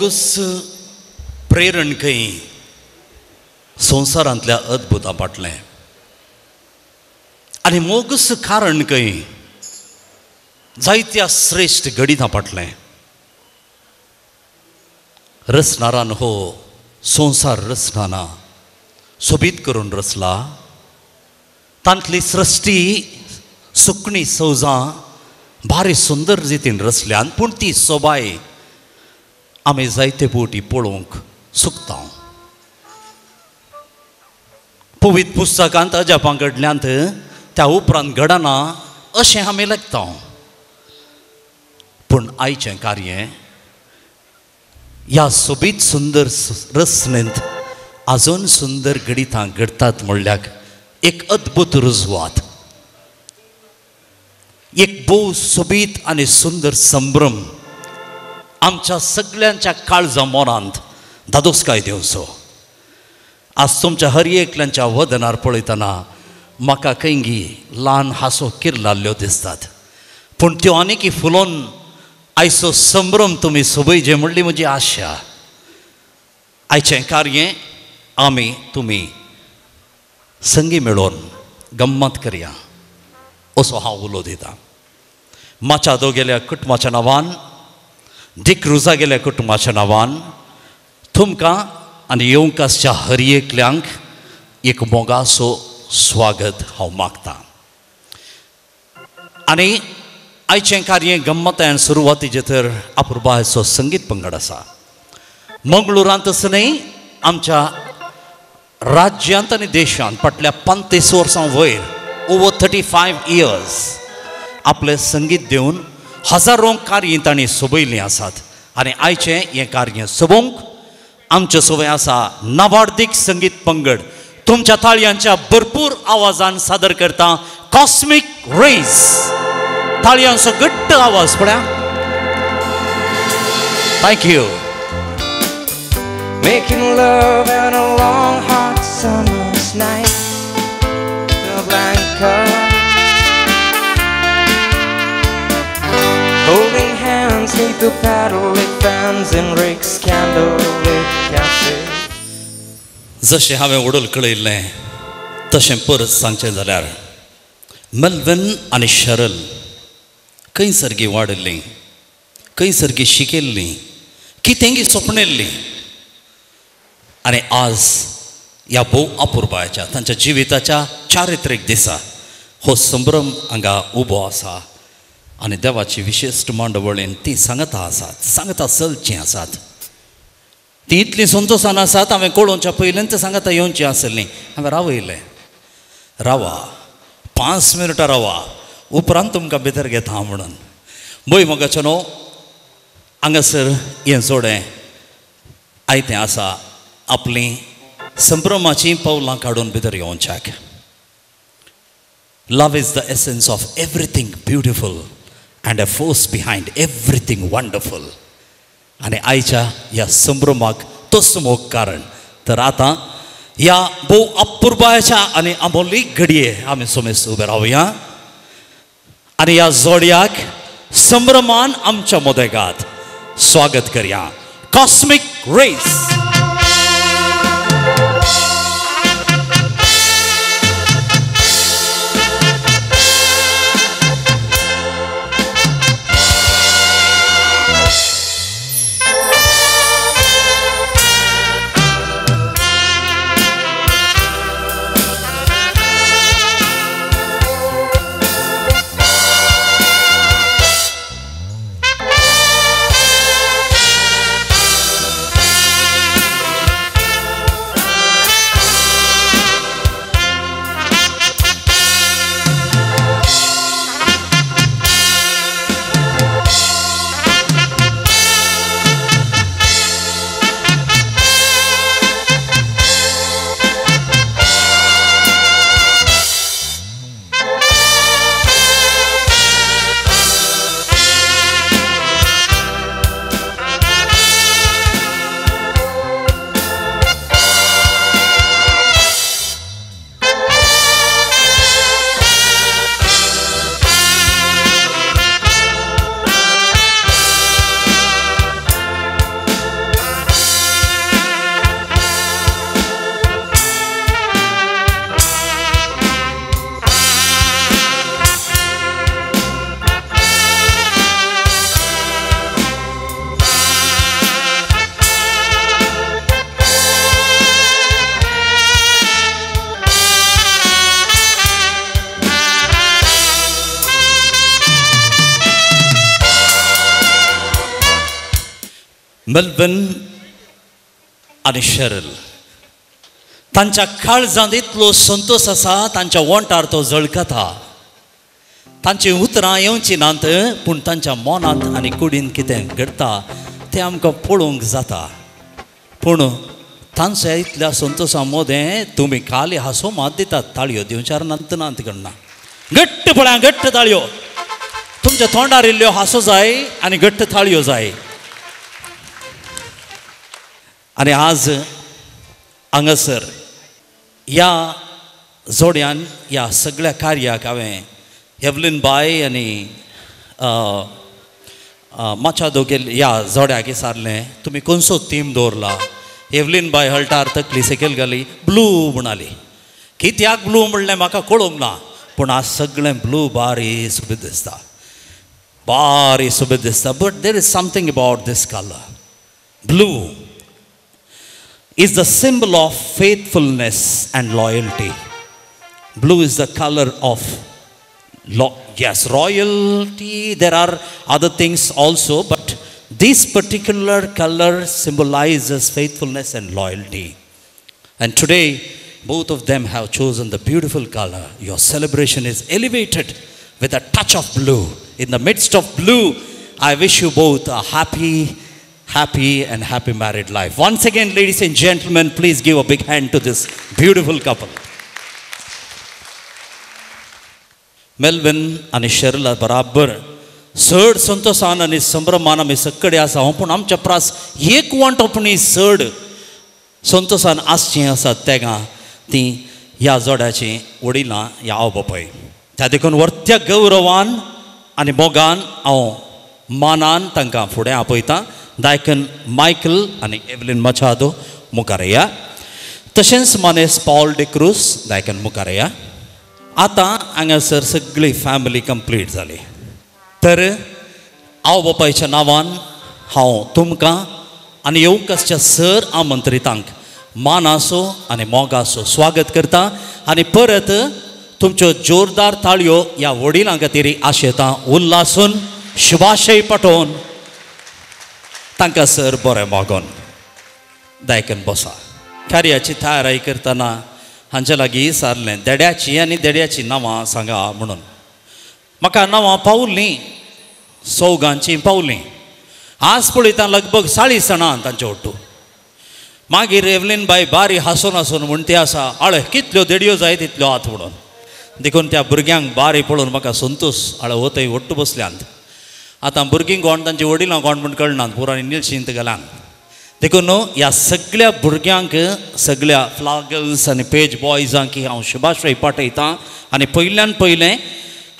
Bogus प्रेरण खंय संवसारांतल्या अद्भुतां पाटलें। आनी मोगस कारण खंय जायत्या श्रेश्ठ घडितां फाटलें रचणारान हो संवसार रचनाना सोबीत करून रचला तांतली सृश्टी सुकणी सौजां भारी सुंदर रितीन रचल्यान पूण ती सोबाय आमी जायते फावटी पळोवंक सुकता पवित्र पुस्तकांत अजापां कडल्यांत त्या उपरांत घडना अशें आमी लेखता पूण आयचें कार्य ह्या सोबीत सुंदर रचनेंत आजून सुंदर गणितां घडतात म्हणल्यार एक अद्भुत रुजवात. एक भोव सोबीत आनी सुंदर संभ्रम आमच्या सगळ्यांच्या काळजा मोरांत धादोसकाय देवचो. आज तुमच्या हर एकल्यांच्या वदनार पळयतना म्हाका कैंगी ल्हान हांसो किरलाल्ल्यो दिसतात. पूण त्यो आनीक फुलोवन आयचो संभ्रम तुमी सोबयचे म्हणली म्हजी आशा. आयचें कार्य आमी तुमी संगी मेळोवन गम्मत करया असो हांव उलो दितां. माच्या दोगेल्या कुटुंबाच्या नांवान दिक रुजा गेल्या कुटुंबाच्या नांवान तुमकां आनी येवंक आसच्या हर एकल्यांक एक मोगासो स्वागत हांव मागतां आनी आयचें कार्य गम्मतायन सुरवातीचे तर अपुर्बायचो संगीत पंगड आसा मंगळुरांत न्ही आमच्या राज्यांत आनी देशांत फाटल्या पंतीस वर्सां वयर ओवर थर्टी फायव इयर्स आपलें संगीत दिवन हजारो कार्य तांणी सोबयलीं आसात आनी आयचें हें कार्य सोबोवंक आमचे सोबय आसा नावार्दीक संगीत पंगड। तुमच्या ताळयांच्या भरपूर आवाजान सादर करता कॉस्मीक रेज ताळयांचो घट्ट आवाज पळया thank you Making love on a long hot summer's night Blanca blanket landscape neath paddle-lit fans in Rick's candlelit cafe जशें हांवें ओडोल कळयल्लें तशें परत सांगचें जाल्यार मेल्विन आनी शरल खंय सारकी वाडल्लीं खंय की शिकेल्लीं कितेंगी सोपणेल्लीं आनी आज ह्या भोव अपुर्बाच्या तांच्या जिविताच्या चारित्रीक दिसा हो संभ्रम हांगा उबो आसा आनी देवाची विशिश्ट मांडवळेन ती सांगता आसात सांगता चलचीं आसात. ती इतली संतोषान आसात हांवें कळोवच्या पयलींच सांगता येवची आसली हांवें रावयलें रावा पांच मिनटां रावा उपरांत तुमकां भितर घेता हांव म्हणून. भय मोगाचें न्हू हांगासर हें जोडें आयतें आसा आपलीं संभ्रमाचीं पावलां काडून भितर येवच्याक love is the essence of everything beautiful and a force behind everything wonderful आनी आयच्या ह्या संभ्रमाक तोच मोग कारण तर आतां ह्या भोव अपूर्बायच्या आनी अमोली घडये आमी सोमेस उबे रावया आनी ह्या जोड्याक संभ्रमान आमच्या मोदेगात स्वागत करया कॉस्मीक रेस मेल्बन आनी शेरल तांच्या काळजांत इतलो संतोश आसा तांच्या वोंटार तो जळकता तांची उतरां येवची नात पूण तांच्या मनांत आनी कुडीन कितें घडटा तें आमकां पळोवंक जाता पूण तांच्या इतल्या संतोशा मोदें तुमी काली हांसो मात दितात ताळयो दिवचार नात नात घडना घट्ट पळया घट्ट ताळयो तुमच्या तोंडार इल्ल्यो हांसो जाय आनी घट्ट थाळयो जाय आनी आज हांगासर ह्या जोड्यान ह्या सगळ्या कार्याक हांवें हेवलीन बाय आनी माच्या दोगे ह्या जोड्याक विचारलें तुमी खंयचो थीम दवरला हेवलीन बाय हळटार तकली सकयल घाली ब्लू म्हणाली. कित्याक ब्लू म्हणलें म्हाका कळोवंक ना पूण आज सगळें ब्लू बारी सुबीत दिसता. बारी सुबीत दिसता but there is something about this colour blue is the symbol of faithfulness and loyalty. Blue is the color of, yes, royalty. There are other things also, but this particular color symbolizes faithfulness and loyalty. And today, both of them have chosen the beautiful color. Your celebration is elevated with a touch of blue. In the midst of blue, I wish you both a happy, happy, and happy married life. Once again, ladies and gentlemen, please give a big hand to this beautiful couple. Melvin आनी शेरला बराबर चड संतोषान आनी संभ्रमान आमी सकडे आसा हो पूण आमच्या प्रास एक वांटोपणी चड संतोषान आसचीं आसात तेगा ती ह्या जोड्याची वडिलां ह्या आवय बापाय त्या देखून वर्त्या गौरवान आनी मोगान हांव मानान तांकां फुडें आपयतां दायकन मायकल आनी एवलीन मचादो मुखार तशेंच मानेस पॉल डिक्रूस दायकन मुखारया आतां हांगासर सगळी फॅमिली कंप्लीट जाली तर आवय बापायच्या नांवान हांव तुमकां आनी येवकासच्या सर आमंत्रितांक मानासो आनी मोगासो स्वागत करता आनी परत तुमच्यो जोरदार ताळयो ह्या वडिलां खातीर आशेतां उल्लासून शुभाशय पटोवन तांकां सर बरें मागोन. दायकन बसा. कार्याची तयारी करतना हांचे लागीं सारलें देड्याची आनी देड्याची नांवां सांगा म्हणून. म्हाका नांवां पावलीं सौगांची पावलीं. आज पळयता लगभग चाळीस जाणां तांचे ओट्टू. मागीर एवलीन बाय बारी हांसून हांसून म्हणटी आसा आळे कितल्यो देडयो जाय तितल्यो हात म्हणून. देखून त्या भुरग्यांक बारी पळोवन म्हाका संतोश आळे वतय थंय ओट्टू बसल्यांत. आतां भुरगीं कोण तांचे वडिलां कोण म्हण कळनात पुराणी शिंत गेल्यान देखून न्हू ह्या सगळ्या भुरग्यांक सगळ्या फ्लागल्स आनी पेज बॉयजांक हांव शुभाश्रय पाठयतां. आनी पयल्यान पयलें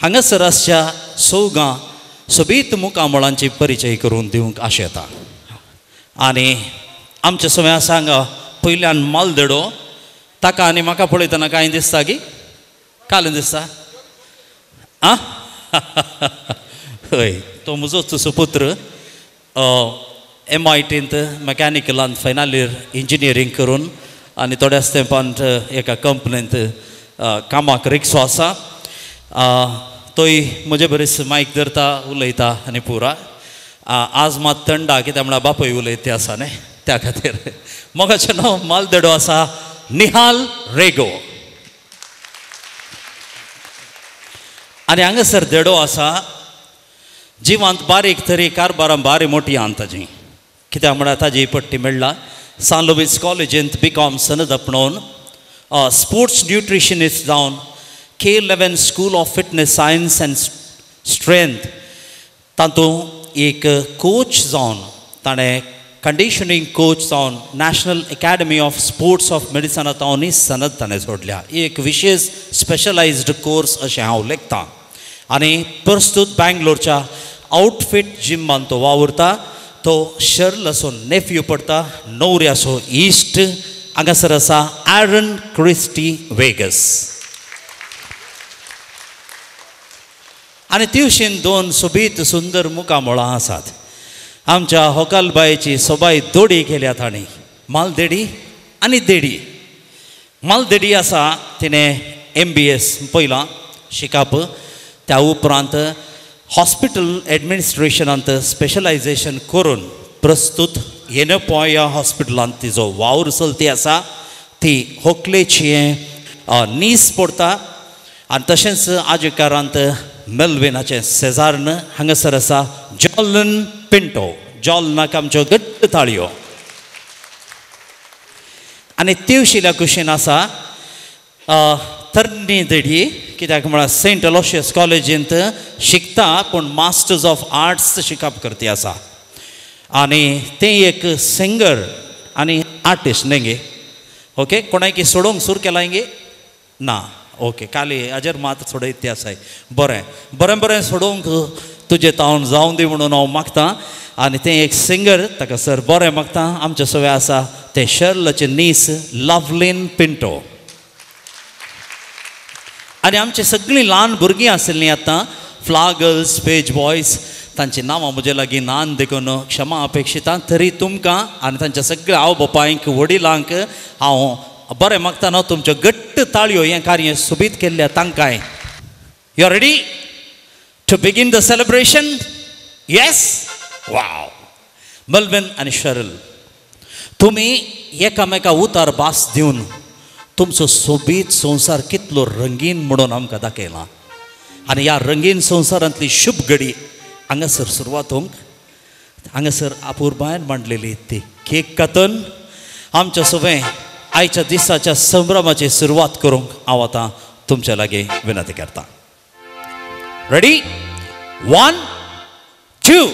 हांगासर आसच्या सौगां सोबीत मुकामळांची परिचय करून दिवंक आशेता आनी आमच्या सगळ्या सांगा पयल्यान मालदडो ताका आनी म्हाका पळयतना कांय दिसता की? काल दिसता? आं? हय तो म्हजो तुजो पुत्र एम आय टींत मॅकॅनिकलांत फायनल इयर इंजिनियरींग करून आनी थोड्याच तेंपांत एका कंपनींत कामाक रिक्सो आसा तोय म्हजे बरेच मायक धरता उलयता आनी पुरा आज मात थंडा कित्याक म्हळ्यार बापूय उलयता आसा न्ही त्या खातीर मोगाचें नांव मालदेडो आसा निहाल रेगो आनी हांगासर देडो आसा जिवांत बारीक तरी कारबारां बारी मोटी आहा ताजी कित्याक म्हळ्यार ताजी पट्टी मेळ्ळा सान लुईस कॉलेजींत बी कॉम सनद आपणोवन स्पोर्ट्स न्युट्रिशनिस्ट जावन K eleven school of fitness science and strength तातूंत एक कोच जावन ताणें कंडिशनींग कोच जावन national academy of sports of मेडिसनांत हांवनी सनद ताणें सोडल्या। एक विशेश स्पेशलायज्ड कोर्स अशें हांव लेखतां। आनी प्रस्तुत बँगलोरच्या आउटफिट जिम तो वावुरता. तो शर्ल असो नेफ्यू पडटा असो इश्ट हांगासर आसा ॲरन क्रिस्टी वेगस आनी तिवशीन दोन सोबीत सुंदर मुकामोळां आसात आमच्या होकालबायेची सोबाय दोडी केल्या ताणी मालदेडी आनी देडी. मालदेडी आसा तिणें एम बी एस पयलां शिकाप त्या उपरांत हॉस्पिटल एडमिनिस्ट्रेशनांत स्पेशलायजेशन करून प्रस्तुत प्रस्तूत ह्या हॉस्पिटलांत तिजो वावर चलती आसा ती होकलेची नीस पडटा आनी तशेंच आजकारांत मेलवेनाचे सेजार्न हांगासर आसा जॉलन पिंटो. जॉलनाक आमच्यो घट्ट ताळयो आनी तिवशिल्या कुशीन आसा तरणी धडी कित्याक म्हळ्यार सेंट अलोशियस कॉलेजींत शिकता पूण मास्टर्स ऑफ आर्ट्स शिकप करती आसा आनी तें एक सिंगर आनी आर्टिस्ट न्ही गे ओके कोणाकी सोडोवंक सूर केला गे ना ओके काली हाजेर मात सोडयत आसाय बरें बरें बरें सोडोवंक तुजें तावन जावं दी म्हणून हांव मागतां आनी तें एक सिंगर ताका सर बरें मागतां आमचे सवय आसा ते शर्लचे नीस लवलीन पिंटो आनी आमची सगळीं ल्हान भुरगीं आशिल्लीं आतां. फ्लागर्स पेज बॉयज तांची नांवां म्हजे लागीं नान देखून. क्षमा अपेक्षिता तरी तुमकां आनी तांच्या सगळ्या आवय बापायंक वडिलांक हांव हो, बरें मागता न्हू तुमच्यो घट्ट ताळयो हें कार्य सुबीत केल्ल्या तांकांय. You are ready to begin the celebration yes wow Melvin आनी शरल तुमी एकामेका उतार भास दिवन तुमचो सोबीत संवसार कितलो रंगीन म्हणून आमकां दाखयला आनी ह्या रंगीन संवसारांतली शुभ घडी हांगासर सुरवात होवंक हांगासर अपुर्बायन मांडलेली ती. केक कातून आमच्या सगळें आयच्या दिसाच्या संभ्रमाची सुरवात करूंक हांव आतां तुमच्या लागीं विनंती करतां. Ready one two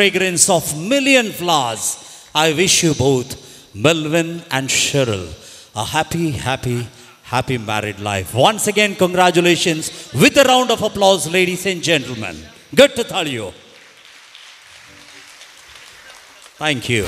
fragrance of million flowers. I wish you both, Melvin and Cheryl, a happy, happy, happy married life. Once again, congratulations with a round of applause, ladies and gentlemen. Good to tell you. Thank you.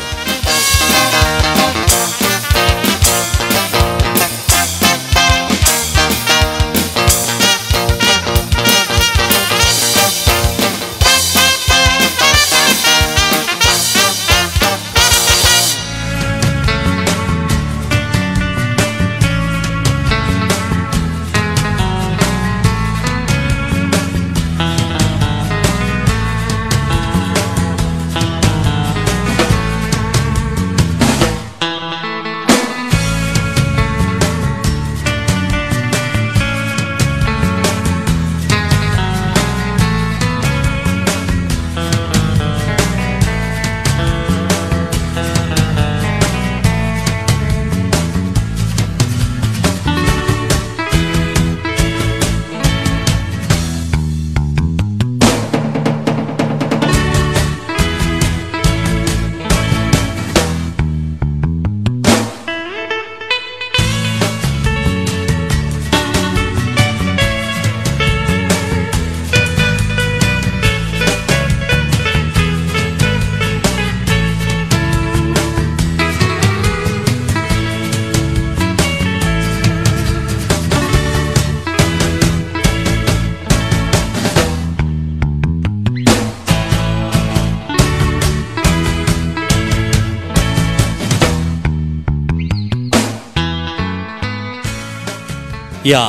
या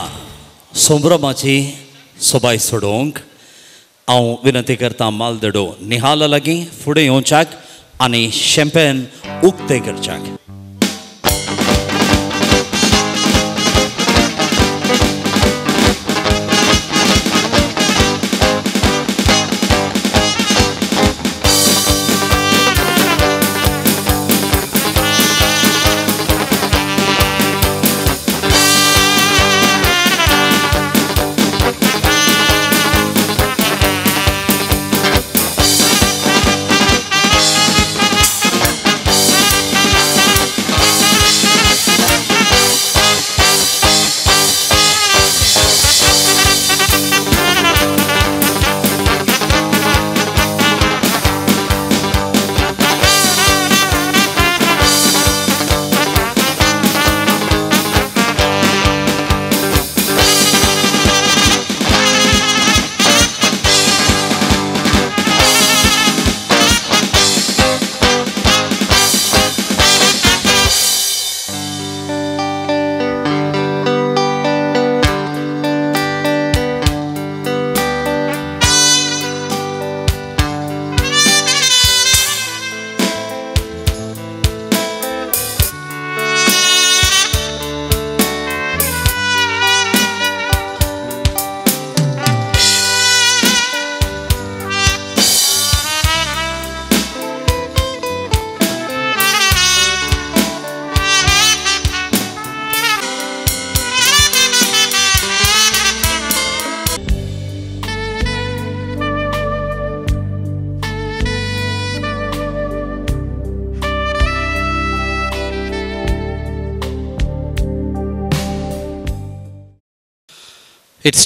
संभ्रमाची सोबाय सोडोवंक हांव विनंती करतां मालदडो निहाला लागीं फुडें येवच्याक आनी champagne उक्तें करच्याक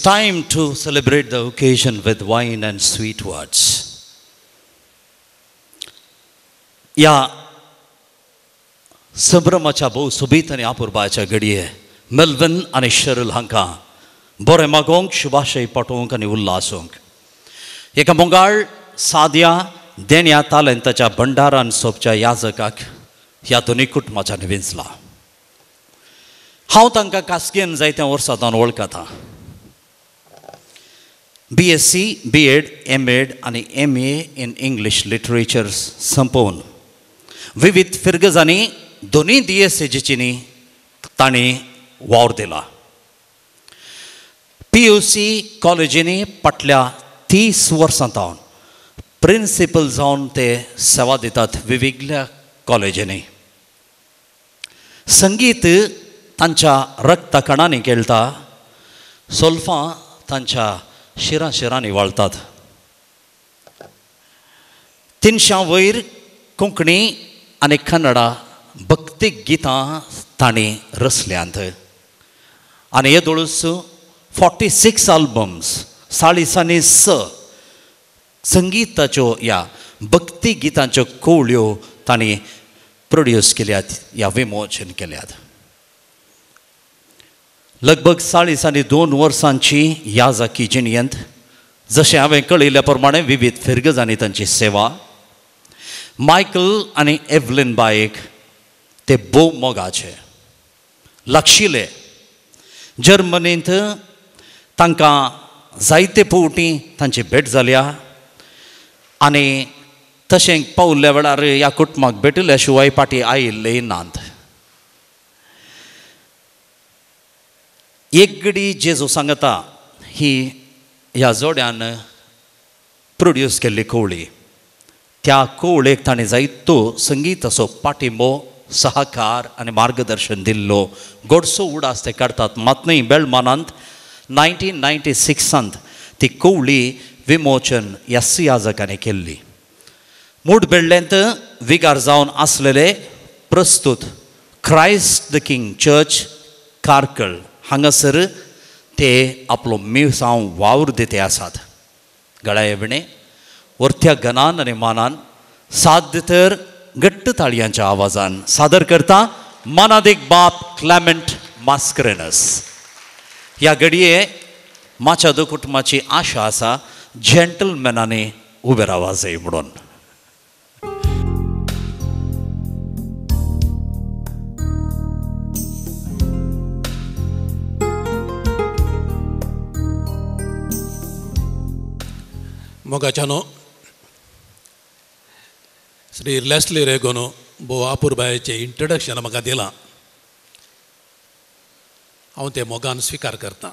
time to celebrate the occasion with wine and sweet words. या संभ्रमाच्या भोव सोबीत आनी आपुरबायच्या घडये मेल्विन आनी शरल हांकां बरें मागोवंक शुभाशय पटोवंक आनी उल्हासूंक एका मोंगाळ साद्या देण्या तालंताच्या भंडारान सोपच्या याजकाक ह्या दोनी कुटुंबाच्यान विंचला हांव तांकां कास्केन जायत्या वर्सां वळखता B S C B Ed M Ed आनी M A in English literature संपोवन. विविध फिरगजांनी दोन्ही डी एस तांणी वावर दिला. पी यू सी कॉलेजींनी फाटल्या तीस वर्सां जावन प्रिंसिपल जावन ते सेवा दितात विविधल्या कॉलेजींनी संगीत तांच्या रक्तकणांनी खेळटा सोल्फां तांच्या शिरां शिरांनी वाळतात तिनशां वयर कोंकणी आनी कन्नडा भक्ती गितां तांणी रचल्यांत आनी हे दोळूस फॉर्टी सिक्स आल्बम्स साळिसांनी स संगीताच्यो ह्या भक्ती गितांच्यो कोवळ्यो तांणी प्रोड्यूस केल्यात ह्या विमोचन केल्यात. लगभग साळीस आनी दोन वर्सांची याजाकी जिणयंत जशें हांवें कळयल्या प्रमाणे विविध फिरगजांनी तांची सेवा. मायकल आनी एवलिन बायेक ते भोव मोगाचे लक्षिले जर्मनींत तांकां जायते फावटी तांची भेट जाल्या आनी तशें पावल्ल्या वेळार ह्या कुटुंबाक भेटल्या शिवाय पाटी आयिल्ले नात. एकगडी जेजू सांगता ही ह्या जोड्यान प्रोड्यूस केल्ली कोवळी. त्या कोवळेक ताणें जायतो संगीत असो पाठिंबो सहकार आनी मार्गदर्शन दिल्लो. गोडसो उडास ते काडतात मातनय बेळमानांत नायन्टीन नायन्टी सिक्सांत ती कोवळी विमोचन ह्या सियाजकांनी केल्ली. मूड बेळ्ळेंत विगार जावन आसलेले प्रस्तूत Christ the King church Karkal हांगासर ते आपलो मिसांव वावर दिते आसात गळाये विणे वरत्या गनान आनी मानान साध्य तर घट्ट ताळयांच्या आवाजान सादर करता मानादेक बाप क्लॅमेंट मास्करेनस ह्या घडये माझ्या कुटुंबाची आशा आसा जँटलमॅनांनी उबे रावा जाय म्हणून मोगाच्यानो श्री लॅस्ली रेगोनो भो आपुरबायेचें इंट्रोडक्शन म्हाका दिलां. हांव तें मोगान स्विकार करतां.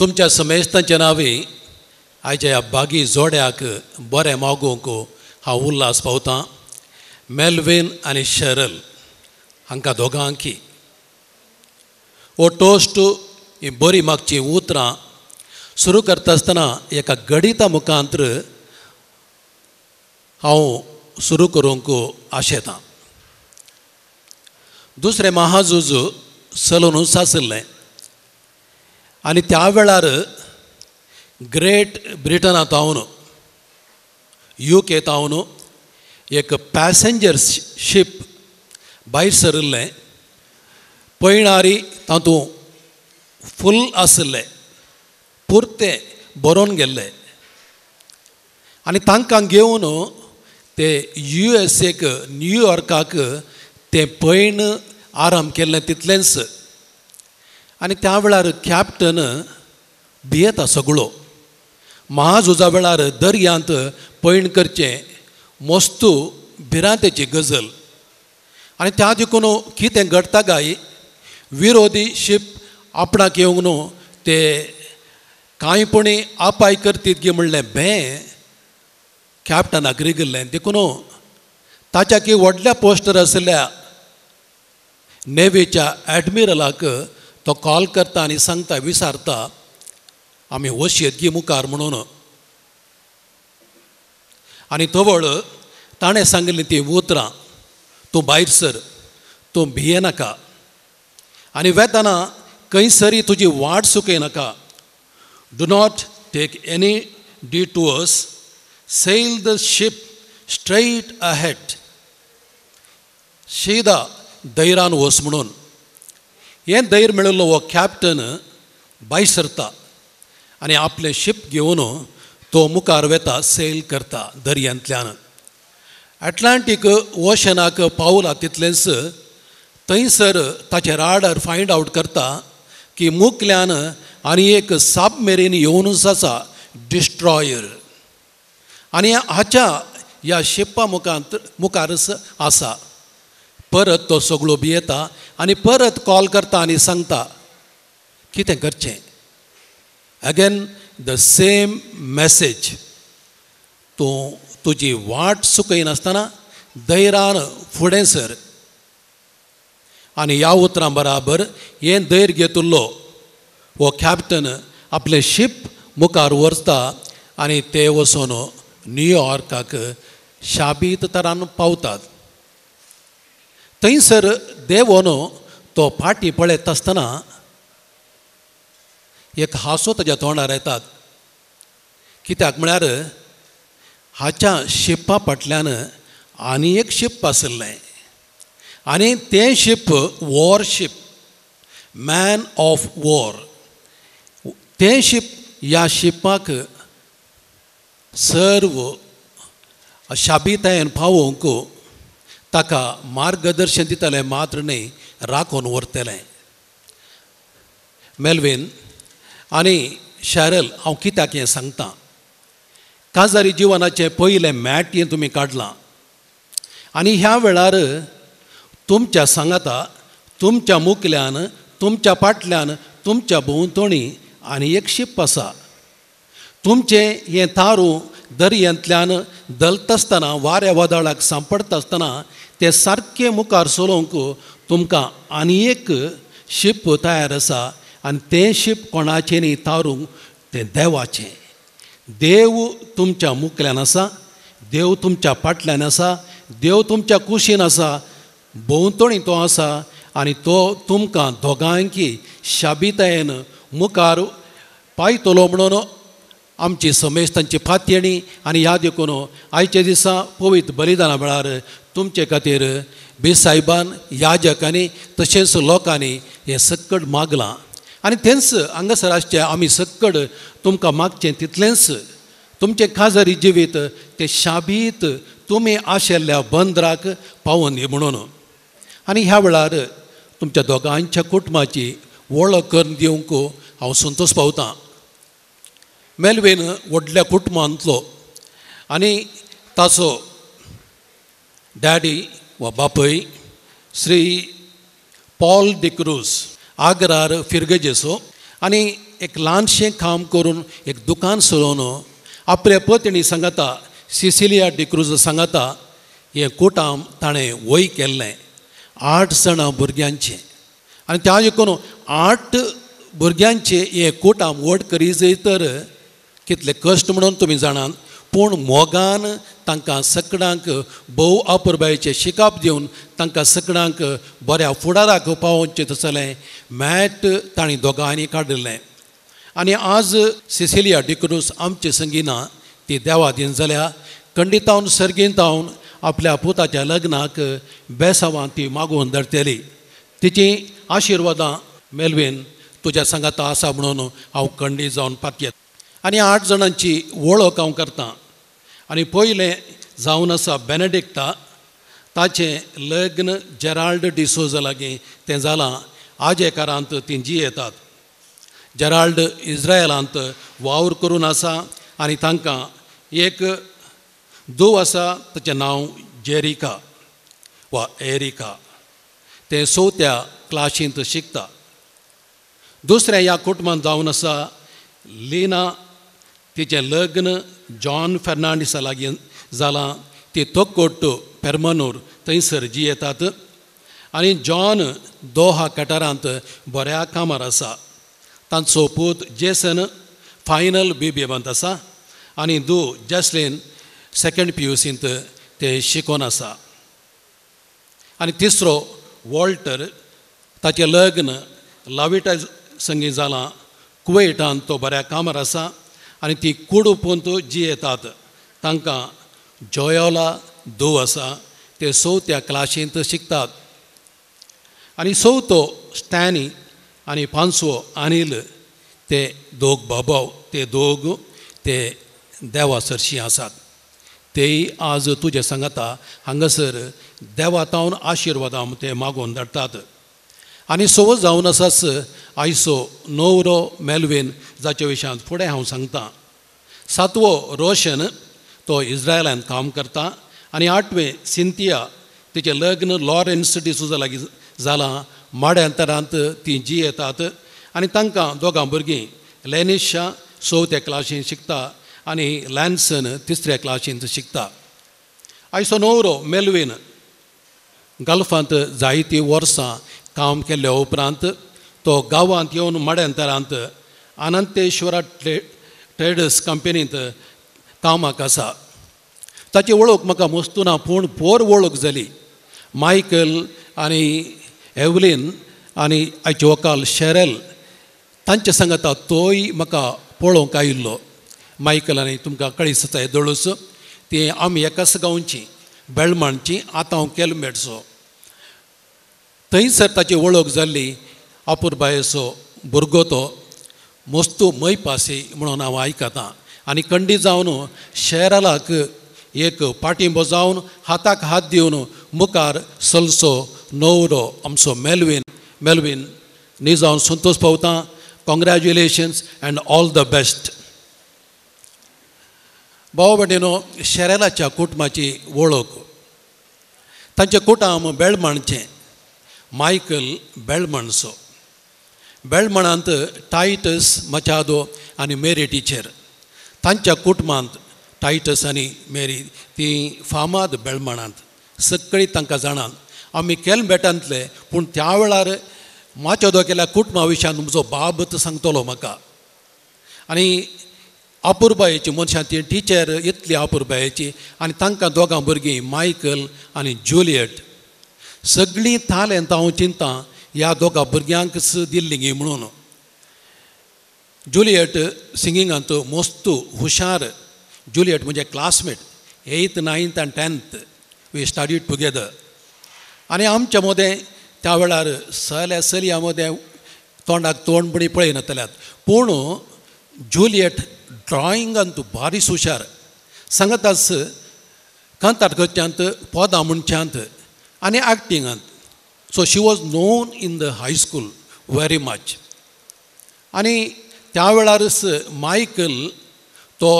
तुमच्या समेस्तांच्या नांवी आयच्या ह्या बागी जोड्याक बरें मागोवंक हांव उल्हास पावतां. मेल्विन आनी शरल हांकां दोगांकी हो टोस्ट ही बरी मागची उतरां सुरू करता आसतना एका गणिता मुखांतर हांव सुरू करूंक आशेतां। दुसरें महाझूज सलोनूच आशिल्लें आनी त्या वेळार ग्रेट ब्रिटनांत यू केतावन एक पॅसेंजर शीप भायर सरिल्लें पयणारी तातूंत फूल आशिल्लें पुरतें बरोवन गेल्ले आनी तांकां घेवन ते यू एस एक न्यूयॉर्काक ते पैण आराम केल्लें तितलेंच आनी त्या वेळार कॅप्टन भियेता सगळो महाझुजा वेळार दर्यांत पैण करचें मस्तू भिरांतेची गजल आनी त्या देखून कितें घडटा काय विरोधी शीप आपणाक येवंक न्हू ते कांयपणी आपाय करतीत गे म्हणलें भें कॅप्टनाक गेल्लें देखून ताच्या की व्हडल्या पोस्टर आसल्या नेव्हीच्या एडमिरलाक तो कॉल करता आनी सांगता विचारता आमी वशयत गी मुखार म्हणून. आनी तवळ ताणें सांगिल्लीं तीं उतरां तूं भायर सर तूं भिये नाका. आनी वेताना खंयसरी तुजी वाट सुकय नाका. डू नॉट take एनी डी Sail sail the ship straight ahead शीदा दैरान वच म्हणून हें दैर मेळिल्लो हो कॅप्टन भायर सरता आनी आपलें शिप घेवन तो मुखार वेता सेल करता दर्यांतल्यान एटलांटीक ओशनाक पावला तितलेंच थंयसर ताचे राडार फायंड आवट करता की मुखल्यान आनी एक सबमेरीन येवनूच आसा डिस्ट्रॉयर आनी हाच्या ह्या शिप्पा मुखांत मुखारच आसा. परत तो सगळो भियेता आनी परत कॉल करता आनी सांगता कितें करचें? अगेन द सेम मॅसेज तूं तुजी वाट सुकयनासतना दैरान फुडें सर. आनी ह्या उतरां बराबर हें धैर्य घेतिल्लो हो कॅप्टन आपलें शीप मुखार व्हरता आनी ते वचून न्यूयॉर्काक शाबीत तरान पावतात. थंयसर देवोन तो फाटी पळयत आसतना एक हांसो ताच्या तोंडार येतात. कित्याक म्हळ्यार हाच्या शिप्पा फाटल्यान आनी एक शिप आसलें आनी तें ship warship man of war तें शिप ह्या शिपाक सर्व शाबितायेन पावोवंक ताका मार्गदर्शन दितलें मात्र न्ही राखून व्हरतलें. मेल्वेन आनी शॅरल हांव कित्याक हें सांगतां? काजारी जिवनाचें पयलें मॅट हें तुमी काडलां आनी ह्या वेळार तुमच्या सांगाता तुमच्या मुखल्यान तुमच्या फाटल्यान तुमच्या भोंवतणी आनी एक शीप आसा तुमचें हें तारू दर्यांतल्यान दलता आसतना वाऱ्या वादळाक सांपडता आसतना तें सारकें मुखार चलोवंक तुमकां आनी एक शिप तयार आसा आनी तें शिप कोणाचें न्ही तारूंक तें देवाचें. देव तुमच्या मुखल्यान आसा देव तुमच्या फाटल्यान आसा देव तुमच्या कुशीन आसा भोंवतणी तो आसा आनी तो तुमकां दोगांयकी शाबितायेन मुखार पायतलो म्हणून आमची समेश तांची फातयेणी आनी याद देखून आयच्या दिसा पवित्र बलिदाना वेळार तुमचे खातीर बेसायबान याजकांनी तशेंच लोकांनी हें सक्कड मागलां. आनी तेंच हांगासर आसचें आमी सक्कड तुमकां मागचें तितलेंच. तुमचें खाजारी जिवीत तें शाबीत तुमी आशिल्ल्या बंदराक पावून म्हणून. आनी ह्या वेळार तुमच्या दोगांयच्या कुटुंबाची वळख करून दिवंक हांव संतोश पावतां. मेलवेन व्हडल्या कुटुंबांतलो आनी ताचो डॅडी वा बापय श्री पॉल डिक्रूज आग्रार फिरगजेसो आनी एक ल्हानशें काम करून एक दुकान चलोवन आपल्या पत्नी सांगता सिसिलिया डिक्रूज सांगता हें कुटाम ताणें वय केल्लें. आठ सणां भुरग्यांचें आनी त्या देखून आठ भुरग्यांचें हें कुटाम व्हड करी तर कितले कश्ट म्हणून तुमी जाणात पूण मोगान तांकां सगळ्यांक भोव अपुरबायेचें शिकाप दिवन तांकां सगळ्यांक बऱ्या फुडाराक पावोवचें तसलें मॅट तांणी दोगांयनी काडिल्लें आनी आज सिसिलिया डिक्रूस आमची संगिना ती देवा दिन जाल्या खंडितावन सर्गींतावन आपल्या पुताच्या लग्नाक बेसांवां ती मागोवन धरतली. तिची आशिर्वादां मेलवेन तुज्या संगात आसा म्हणून हांव कंडी जावन पातयेत. आनी आठ जाणांची वळख हांव करतां. आनी पयलें जावन आसा बेनेडिक्टा. ताचें लग्न जेराल्ड डिसोजा लागीं तें जालां आजेकारांत तीं जियेतात जेराल्ड इज्रायलांत वावर करून आसा आनी तांकां एक दूव आसा ताचें नांव जेरिका वा एरिका. तें चवथ्या क्लाशींत शिकता. दुसऱ्या ह्या कुटुंबांत जावन आसा लिना तिचें लग्न जॉन फेर्नांडिसा लागीं जालां ती तोकोट थंय थंयसर जियेतात आनी जॉन दोहा कटारांत बऱ्या कामार आसा तांचो पूत जेसन फायनल बी बेबंत आसा आनी दू जॅस्लीन सेकंड पी यू सींत ते शिकोन आसा. आनी तिसरो वॉल्टर ताचें लग्न लाविटा संगीत जालां कुवेटान तो बऱ्या कामार आसा आनी ती कूड पोंत जी येतात. तांकां जोयोला दो आसा ते चवथ्या क्लासींत शिकतात. आनी चवथो स्टॅनी आनी पांचवो अनिल ते दोग बाबाव ते दोग ते देवा सरशीं आसात. तेय आज तुजे सांगाता हांगासर देवातावन आशिर्वादा ते मागोवन धाडटात आनी सव जावन आसाच आयसो नवरो मेलवेन जाचे विशयांत फुडें हांव सांगतां. सातवो रोशन तो इज्रायलांत काम करता आनी आठवें सिंथिया तिचें लग्न लॉरेन्स डिसुजा लागीं जालां माड्यांतरांत तीं जी येतात आनी तांकां दोगां भुरगीं लॅनिशा चवथ्या क्लासींत शिकता. आनी लॅन्सन तिसऱ्या क्लासींत शिकता. आयचो नवरो मेलवीन गल्फांत जायतीं वर्सां काम केल्या उपरांत तो गांवांत येवन मड्यांतरांत अनंतेश्वरा ट्रे ट्रेडर्स कंपनींत कामाक आसा. ताची वळख म्हाका मस्तू ना पूण पोर वळख जाली. मायकल आनी एवलीन आनी आयचे वकाल शेरेल तांचे सांगता तोय म्हाका पळोवंक आयिल्लो. मायकल आनी तुमकां कळीस आहे दळूस. ती आमी एकाच गांवची बेळमाणची आतां हांव केलमेटचो थंयसर ताची वळख जाल्ली आपुरबायेचो भुरगो तो मस्तू मै पासी म्हणून हांव आयकतां. आनी कंडी जावन शेरालाक एक पाठिंबो जावन हाताक हात दिवन मुखार सलसो नवरो आमचो मेलवीन मेलवीन न्ही जावन संतोश पावता. Congratulations and all the best भाव भटेनो शेरेलाच्या कुटुंबाची वळख तांचें कुटाम बेळमणचें मायकल बेळमणचो बेळमणांत टायटस मचादो आनी मेरी टिचर. तांच्या कुटुंबांत टायटस आनी मेरी ती फामाद बेळमणांत सगळीं तांकां जाणात आमी केलबेटांतले पूण त्या वेळार माचेदो केल्या कुटुंबा विशयान तुमचो बाबत सांगतलो म्हाका. आनी अपुर्बायेची मनशांची टिचर इतली अपुर्बायेची आनी तांकां दोगां भुरगीं मायकल आनी जुलियट सगळीं तालेंत हांव चिंतां ह्या दोगां भुरग्यांकच दिल्ली गी म्हणून. जुलियट सिंगिंगांत मस्त हुशार. जुलियट म्हणजे क्लासमेट. एथ नायन्थ आनी टेन्थ. We studied together. आनी आमच्या मदें त्या वेळार सल्या सलया मदें तोंडाक तोंडपणी पळय पळयनातल्यात पूण जुलियट ड्रॉइंगांत बारीच हुशार सांगताच कांताटकच्यांत पोदां म्हणच्यांत आनी एक्टिंगांत so she was known in the high school very much आनी त्या वेळारच मायकल तो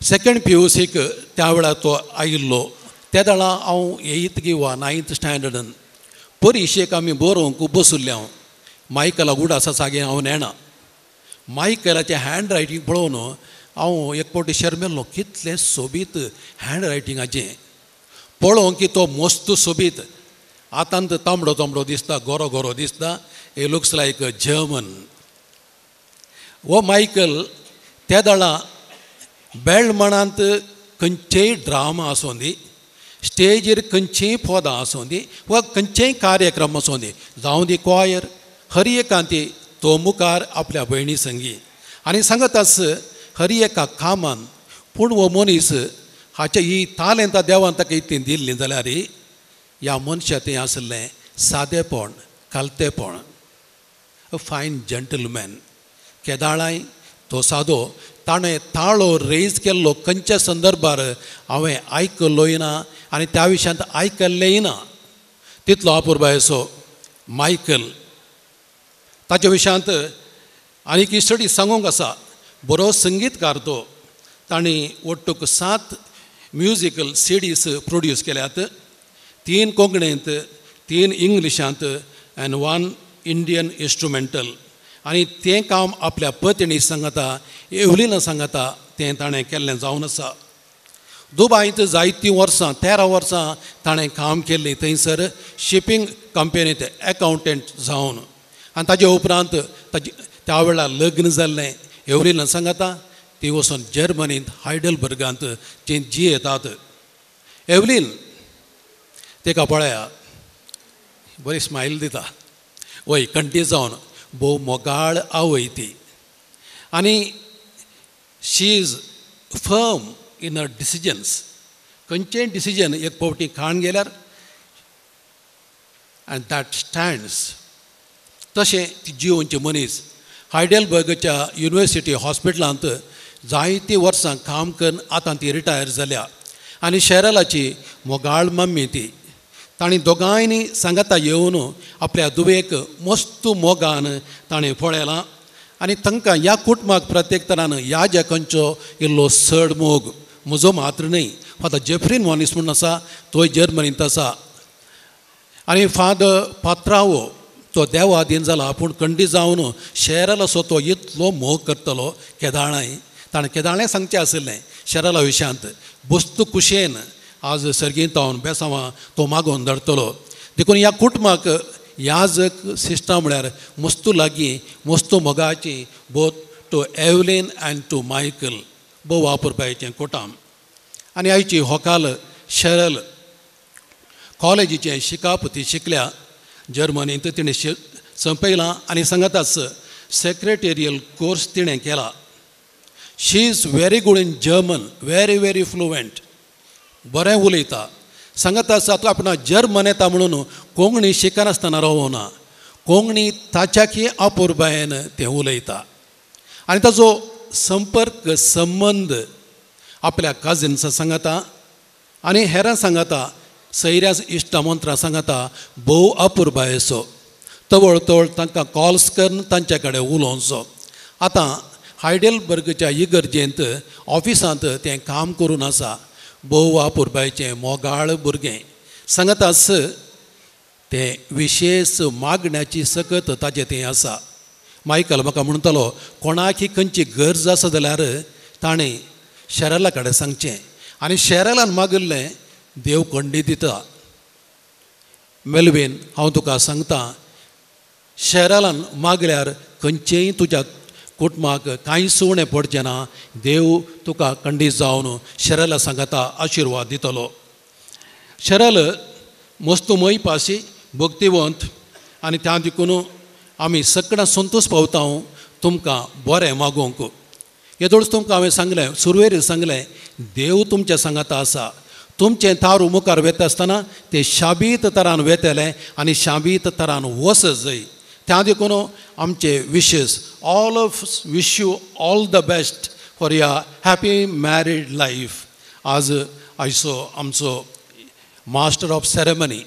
सेकंड पी यू सीक त्या वेळार तो आयिल्लो त्या वेळा हांव एयत किंवा नायन्थ स्टँडर्डान परिशेक आमी बरोवंक बसुल्लें हांव मायकलाक उडासा सागे हांव नेणा नेना मायकलाचें हँड रायटींग पळोवन हांव एक फावटी शर्मेल्लो कितलें सोबीत हँड रायटिंगाचें पळोवंक की तो मस्त सोबीत. आतांत तांबडो तांबडो दिसता गोरो गोरो दिसता हे लुक्स लायक जर्मन हो मायकल त्या दळा बेळमणांत खंयचेय ड्रामा आसूं दी स्टेजीर खंयचीय पदां आसूं दी वा खंयचेय कार्यक्रम आसूं दी जावं दी क्वायर हर एकांती तो मुखार आपल्या भयणी संगी. आनी सांगत आस हरी एका कामान पूण हो मनीस हाचे ही तालेंतां देवान ताका इतलीं दिल्लीं जाल्यार ह्या मनशा तें आसलें सादेपण कालतेपण अ फायन जंटलमॅन केदाळाय तो सादो ताणें ताळो रेज केल्लो खंयच्या संदर्भार हांवें आयकल्लोय ना आनी त्या विशयांत आयकल्लेंय ना. तितलो आपुरबायेचो मायकल ताच्या विशयांत आनीक इश्टडी सांगूंक आसा बरो संगीतकार तो तांणी ओट्टूक सात म्युजिकल सिडीज प्रोड्यूस केल्यात तीन कोंकणींत तीन इंग्लिशांत अँड वन इंडियन इन्स्ट्रुमेंटल. आनी तें काम आपल्या पत्नी सांगता एवलीन सांगता तें ताणें केल्लें जावन आसा. दुबायंत जायतीं वर्सां तेरा वर्सां ताणें काम केल्लें थंयसर शिपींग कंपनींत एकावंटंट जावन. आनी ताजे उपरांत ताजे त्या वेळार लग्न जाल्लें. एवलीन आतां ती वचून जर्मनींत हायडल बर्गांत जी जी येतात. एवलीन तेका पळया. बरी स्मायल दिता. वय कंटी जावन भोव मोगाळ आवय ती. आनी she is firm in a decisions. खंयचेंय डिसिजन एक फावटी खाण गेल्यार अँड दॅट स्टँड्स तशें ती मनीस हायडेलबर्गच्या युनिवर्सिटी हॉस्पिटलांत जायतीं वर्सां काम करून आतां ती रिटायर जाल्या. आनी शेरलाची मोगाळ मम्मी ती. तांणी दोगांयनी सांगाता येवन आपल्या दुवेक मस्त मोगान ताणें पळयलां आनी तांकां ह्या कुटुंबाक प्रत्येक तरान ह्या जॅकांचो इल्लो चड मोग म्हजो मात्र न्ही हो फादर जेफ्रीन मॉनीस म्हूण आसा तोय जर्मनींत आसा. आनी फादर पात्रावो तो देवाधीन जाला पूण कंडी जावन शेरल असो तो इतलो मोग करतलो केदाळांय ताणें केदाळें सांगचें आशिल्लें शेरला विशयांत बस्त कुशेन आज सर्गींत जावन बेसांवां तो मागोवन धरतलो देखून ह्या कुटुंबाक याजक सिस्टम म्हळ्यार मस्तू लागीं मस्तू मोगाची both to Evelyn and to Michael भोव वापरपाचें कोटाम आनी आयची होकाल शेरल कॉलेजीचें शिकाप ती शिकल्या जर्मनींत तिणें शि संपयलां आनी सांगाताच सेक्रेटेरियल कोर्स तिणें केला she is very good in German very very fluent बरें उलयता सांगत आसा आपणा जर्मन येता म्हणून कोंकणी शिकनासतना रावना कोंकणी ताच्याकी आपुरबायेन तें उलयता आनी ताजो संपर्क संबंद आपल्या काजिन्सा सांगता आनी हेरां सांगता सैऱ्यास इश्टमंत्रां सांगता भोव अपुरबायेचो तवळ तवळ तांकां कॉल्स करून तांचे कडेन उलोवचो आतां हायडेलबर्गच्या इगर्जेंत ऑफिसांत तें काम करून आसा. भोव अपुरबायचें मोगाळ भुरगें. सांगतास तें विशेश मागण्याची सकत ताजें तें आसा. मायकल म्हाका म्हणटलो कोणाकी खंयची गरज आसा जाल्यार ताणें शेरला कडेन सांगचें. आनी शेरलान मागिल्लें देव कंडी दिता मेलवेन हांव तुका सांगता शेरलान मागल्यार खंयचेय तुज्या कुटुंबाक कांय सुवणें पडचें ना देव तुका कंडी जावन शेरला सांगता आशिर्वाद दितलो शरल मस्तुमय पाशी भक्तिवंत आनी त्या देखून आमी सगळ्यां संतोश पावता तुमकां बरें मागोवंक येदोळच तुमकां हांवें सांगलें सुरवेर सांगलें देव तुमच्या सांगाता आसा तुमचें थार मुखार वेता आसतना तें शाबीत तरान वेतलें आनी शाबीत तरान वस जय. त्या देखून आमचे wishes all of wish you all the best for your happy married life आज आयचो आमचो मास्टर ऑफ सेरेमनी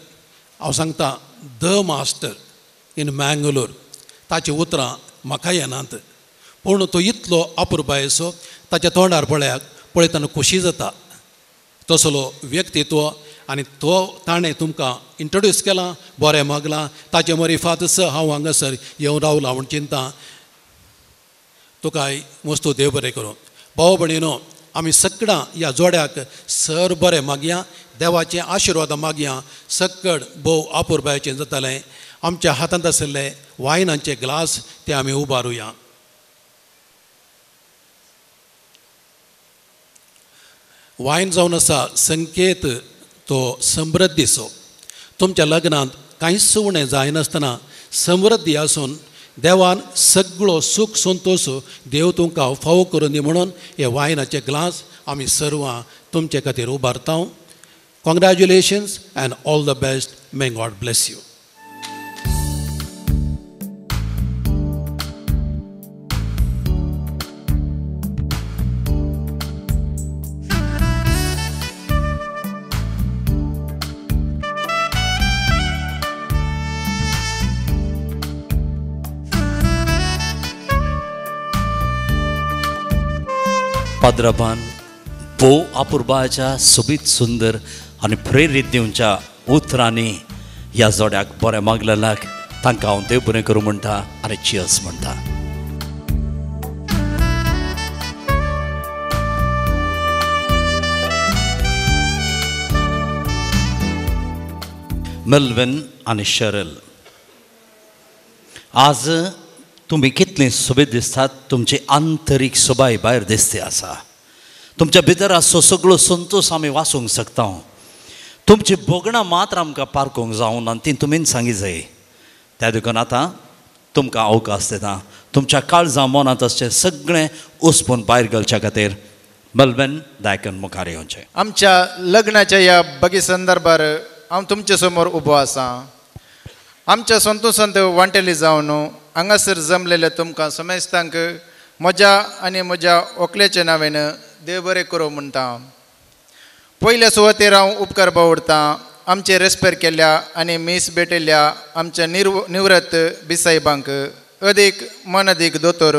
हांव सांगता द मास्टर इन मँगलोर. ताची उतरां म्हाका येनात. पूण तो इतलो अपुरबायेचो ताच्या तोंडार पळयाक पळयतना खोशी जाता. तसलो व्यक्तित्व आनी तो ताणें तुमकां इंट्रोड्यूस केला बरें मागलां ताचे मरिफातच हांव हांगासर येवन रावलां म्हूण चिंता. तुका वस्तू देव बरें करूं. भाव भणीनो आमी सगळां ह्या जोड्याक सर बरें मागया देवाचें आशिर्वाद मागया सकड भोव आपुरबायेचें जातालें. आमच्या हातांत आशिल्ले वायनांचे ग्लास ते आमी उबारुया वायन जावन आसा संकेत तो समृद्धीचो तुमच्या लग्नांत कांयच सुवणें जायनासतना समृद्धी आसून देवान सगळो सूख संतोश देव तुमकां फावो करून दी म्हणून हे वायनाचे ग्लास आमी सर्वां तुमचे खातीर उबारतां congratulations and all the best may God bless you पाद्रबान पो अपुर्बाच्या सोबीत सुंदर आनी प्रेरीत दिवच्या उतरांनी ह्या जोड्याक बरें मागलेल्याक तांकां हांव देव बरें करूं म्हणटा आनी चियर्स म्हणटा. मेल्वेन आनी शरल. आज तुमी कितलीं सोबीत दिसतात तुमची आंतरीक सोबाय भायर दिसते आसा तुमच्या भितर आसो सगळो संतोष आमी वाचूंक शकता हो. तुमची भोगणां मात्र आमकां पारखूंक जावना आनी ती तुमीन सांगी जाय. त्या देखून आतां तुमकां अवकाश दिता. तुमच्या काळजां मनांत असचें सगळें उसपून भायर घालच्या खातीर मलबेन दायकन मुखार येवचें. आमच्या लग्नाच्या ह्या बगी संदर्भार हांव तुमचे समोर उबो आसां. आमच्या संतोसंत वांटेली जावन हांगासर जमलेले तुमकां समेस्तांक म्हज्या आनी म्हज्या व्हंकलेच्या नांवेन देव बरें करूं म्हणटा पयल्या सुवातेर हांव उपकार बावडटां आमचे रेस्पेर केल्या आनी मीस भेटयल्या आमच्या निर्व निवृत्त बिसायबांक अदीक मन अदीक दोतोर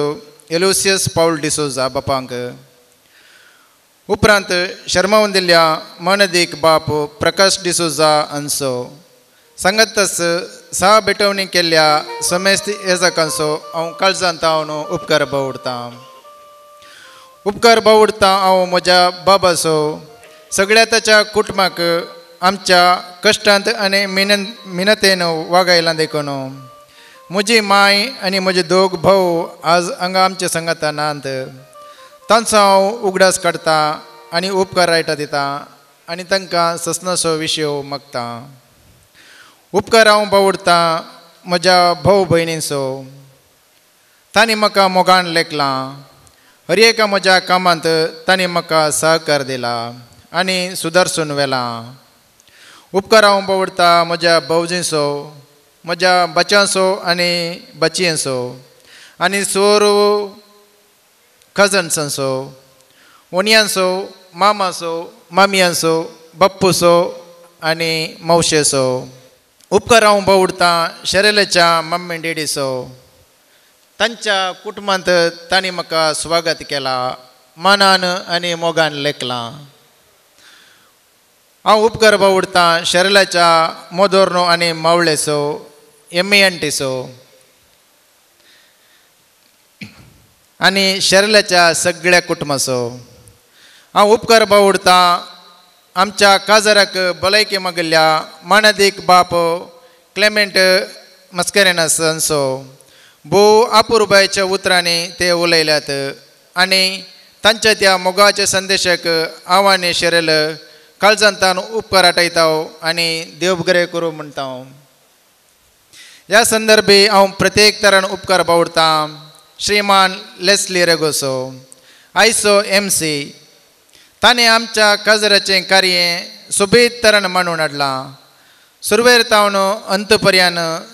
एलोसियस पाऊल डिसोजा बापांक. उपरांत शर्मावन दिल्ल्या मन अदीक बाप प्रकाश डिसोजा हांचो सांगातच सा भेटवणी केल्ल्या समेस्ती येजकांचो हांव काळजांत हांव उपकार बावडटां उपकार बावडटां हांव म्हज्या बाबाचो सगळ्या ताच्या कुटुंबाक आमच्या कश्टांत आनी मिनन मिनतेन वागायला देखून म्हजी माय आनी म्हजे दोग भाव आज हांगा आमच्या संगता नात तांचो हांव उगडास काडटा आनी उपकार रायटा दिता आनी तांकां ससनाचो विशयो मागता उपकार हांव बावडटां म्हज्या भाव भयणींचो तांणी म्हाका मोगान लेखलां हर एका म्हज्या कामांत तांणी म्हाका सहकार दिला आनी सुदर्शन व्हेलां उपकार हांव बावडटा म्हज्या भावजींचो म्हज्या बच्यांचो आनी बचयेंचो आनी सोर कजन्सांचो ओनयांचो मामाचो मामयांचो बाप्पूचो आनी मावशेचो उपकार हांव बावडटां शेरेलेच्या मम्मी डेडीसो तांच्या कुटुंबांत तांणी म्हाका स्वागत केलां मनान आनी मोगान लेखलां. हांव उपकार बावडटां शेरलाच्या मोदोर्नो आनी मावळेसो एम एनटीचो आनी शेरलाच्या सगळ्या कुटुंबासो हांव उपकार बावडटां आमच्या काजाराक भलायकी मागिल्ल्या मानदीक बाप क्लेमेंट मस्करेनासांचो भोव आपुरबायच्या उतरांनी ते उलयल्यात आनी तांच्या त्या मोगाच्या संदेशाक आव्हाने आनी काळजांतान उपकार आटयता आनी देव बरें करूं म्हणटा ह्या संदर्भी हांव प्रत्येक तरान उपकार बावडटां श्रीमान लेस्ली रेगोसो आयसो एम सी. ताणें आमच्या काजराचें कार्य सोबीत तरण मांडून हाडलां सुरवेर तावणो अंत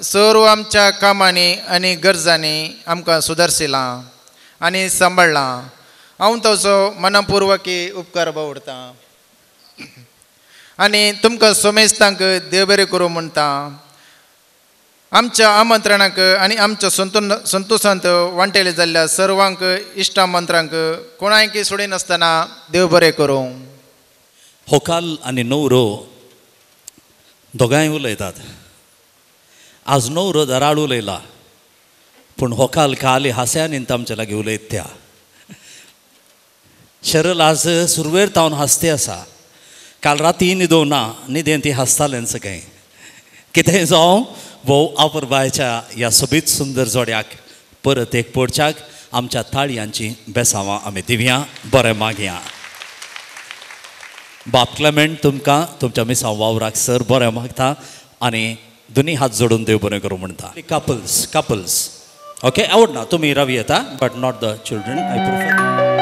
सर्व आमच्या कामांनी आनी गरजांनी आमकां सुदारसिलां आनी सांबाळलां हांव तसो मनपूर्वकी उपकार उरतां आनी तुमकां सोमेस्तांक देव बरें करूं म्हणटा आमच्या आमंत्रणाक आनी आमच्या संतोन संतोशांत वांटेले जाल्ल्या सर्वांक इश्टामंत्रांक कोणायकी सोडिनासतना देव बरें करूं. होकाल आनी नवरो दोगांय उलयतात. आज नवरो दराळ उलयला पूण होकाल काली हास्यान आमच्या लागीं उलयत त्या शरल आज सुरवेर तावन हांसते आसा काल राती न्हिदो ना न्हिदेन ती हांसतालें सगळें कितेंय जावं वो आपर बायच्या ह्या सोबीत सुंदर जोड्याक परत एक पोडच्याक आमच्या ताळयांची बेसावां आमी दिवया बरें मागया. बाप क्लेमेंट तुमकां तुमच्या मिसांव वावराक सर बरें मागता आनी दोनी हात जोडून देव बरें करूं म्हणटा कपल्स कपल्स ओके आवडना तुमी रवी येता but not the children I prefer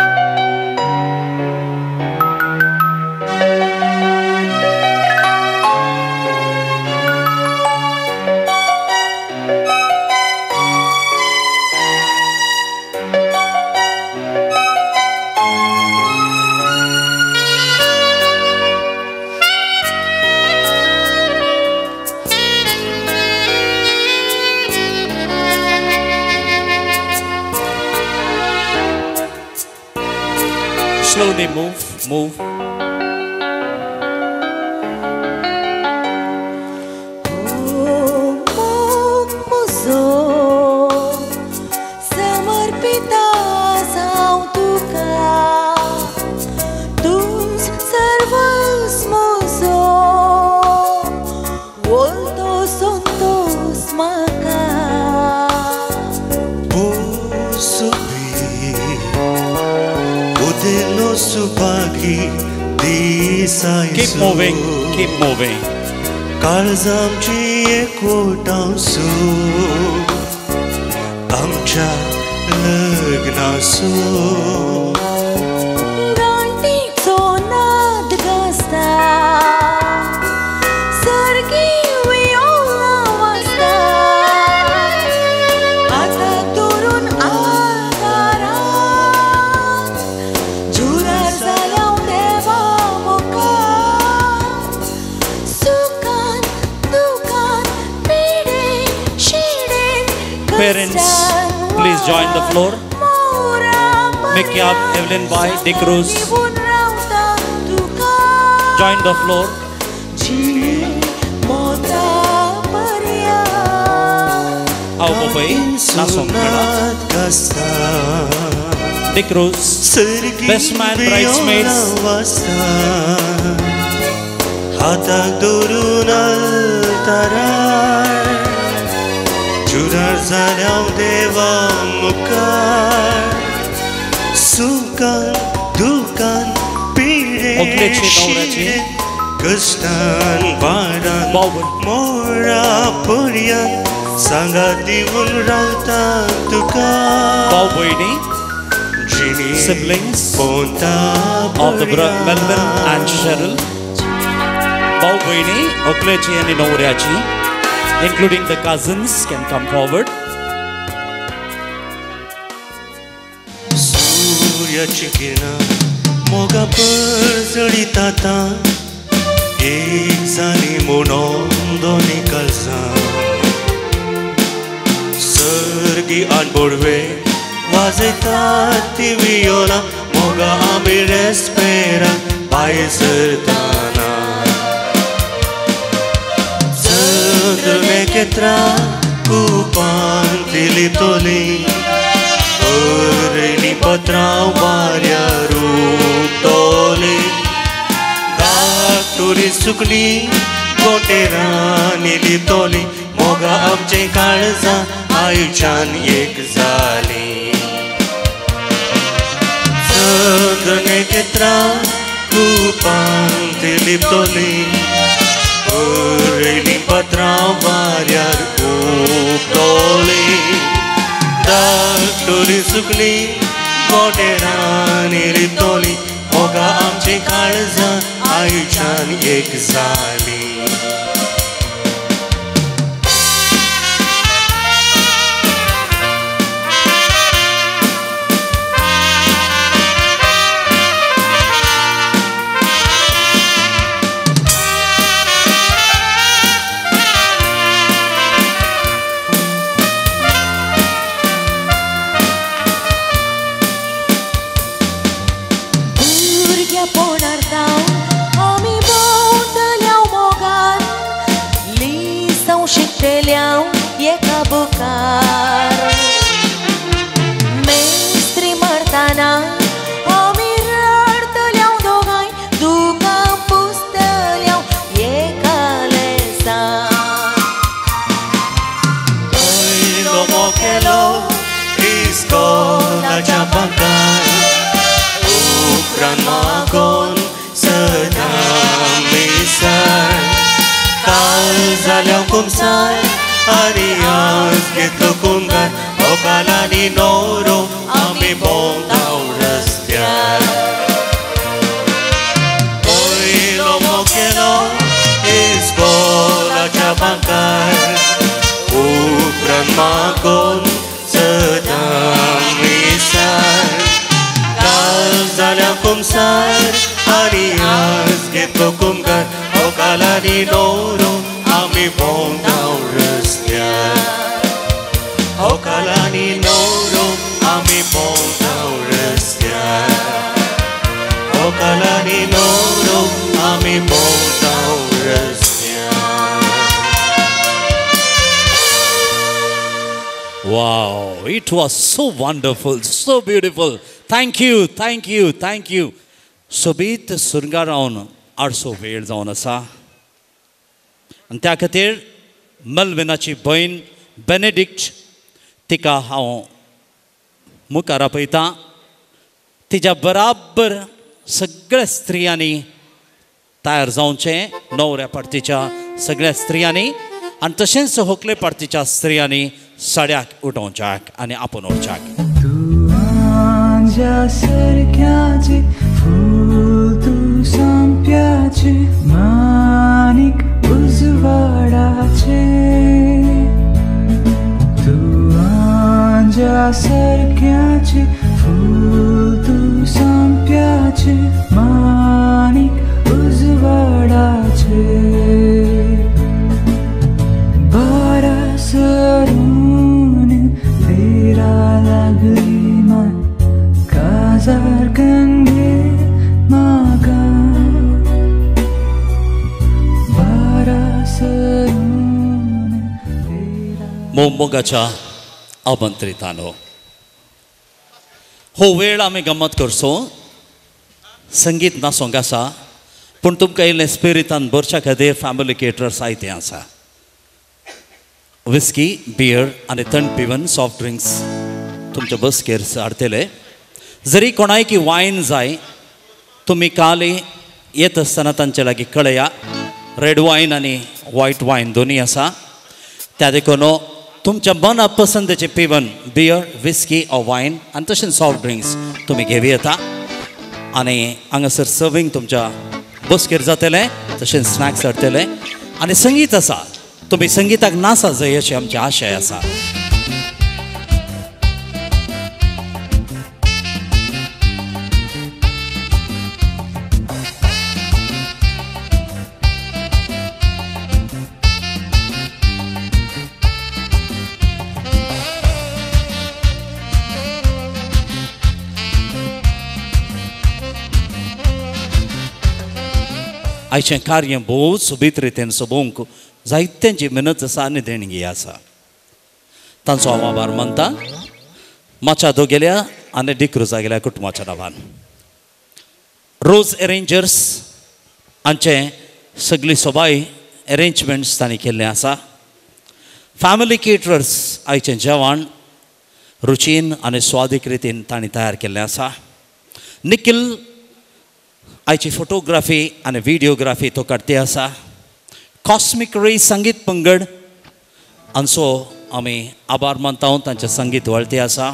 Slowly move, move. Keep moving, keep moving. काळजामची एकवटांसू आमच्या लग्नासू the floor. Make up Evelyn by De Cruz. Join the floor. Au Popeye, De Cruz, Best Man Bridesmaids zareau deva mukar Sukan, dukan, pire shire varan, mora puryan Sangati un rauta tukar siblings of the Melvin and Cheryl, bawini Oklechi and Inourachi, including the cousins can come forward. सूर्याची किरण मोगा पळसळी ताता एक जाली म्हणून दोनी काळजां सर्गी आनबोडवे वाजयतात ती Viola Moga आमी रेस्पेरा पाय सरताना चंद्र केत्रा coupon दिली तोली Orni patrau varyaru tole Dakturi sukli गोटेरा निली तोली मोगा आमचे काळजा आयुष्यान एक जाली चंद्रने केत्रा कुपान दिली तोली Orni patrau varyaru tole तोली आमची काळजा आयुष्यान एक जाली. आनी आज घेतलो कुंगार ओकालांनी नोरो आमी भोंवताव रस्त्यार पयलो मोकेलो इस्कोलाच्या बांकार उपरांत मागोन सदां मिसार काल जाल्या कुमसार आनी आज घेतलो कुमकार ओकालांनी नोरो आमी भोंवताव रस्त्यार आमी भोंवताव रस्त्यार Wow, it was so wonderful, so beautiful. Thank you, thank you, thank you. सोबीत सुरंगा रावन आडसो वेळ जावन आसा आनी त्या खातीर मल्विनाची भयण बेनेडिक्ट तिका हांव मुखार आपयतां तिच्या बराबर सगळ्या स्त्रियांनी तयार जावचें नवऱ्या पार्टीच्या सगळ्या स्त्रियांनी आनी तशेंच होकले पार्टीच्या स्त्रियांनी सड्याक उठोवच्याक आनी आपूण उरच्याक तुझ्या फूल तू संप्याचे मा उजवाडाचे बारा सरून तेरा लागली मान. काजार गंगे मागा. बारा सरून तेरा मोमोगाच्या आमंत्रितानो. हो वेळ आमी गंमत करसो. संगीत नासोंक आसा पूण तुमकां इल्लें स्पिरितान भरच्या खातीर फॅमिली केटरर्स जायते आसा. विस्की बियर आनी थंड पिवन सॉफ्ट ड्रिंक्स तुमच्या बसकेर हाडतले जरी कोणायकी वायन जाय तुमी काली येत आसतना तांचे लागीं कळया रेड वायन आनी व्हायट वायन दोनी आसा. त्या देखून तुमच्या मना पसंतीचे पिवन बियर विस्की ऑ वायन आनी तशेंच सॉफ्ट ड्रिंक्स तुमी घेवं येता. आनी हांगासर सर्वींग तुमच्या बसकेर जातलें तशेंच स्नॅक्स हाडटले आनी संगीत आसा तुमी संगीताक नासा जय अशी आमची आशय आसा आयचें कार्य भोव सोबीत रितीन सोबोवंक जायत्यांची मेहनत आसा आनी देणगी आसा तांचो हांव आभार मानता माच्या दोगेल्या आनी डिक्रुजा गेल्या कुटुंबाच्या नांवान रोज एरेंजर्स हांचे सगळी सोबाय एरेंजमेंट्स तांणी केल्ले आसा फॅमिली केटरर्स आयचें जेवण रुचीन आनी स्वादीक रितीन तांणी तयार केल्लें आसा निखील आयची फोटोग्राफी आनी व्हिडियोग्राफी तो करते आसा कॉस्मिक रे संगीत पंगड. हांचो आमी आभार मानता तांचें संगीत वळते आसा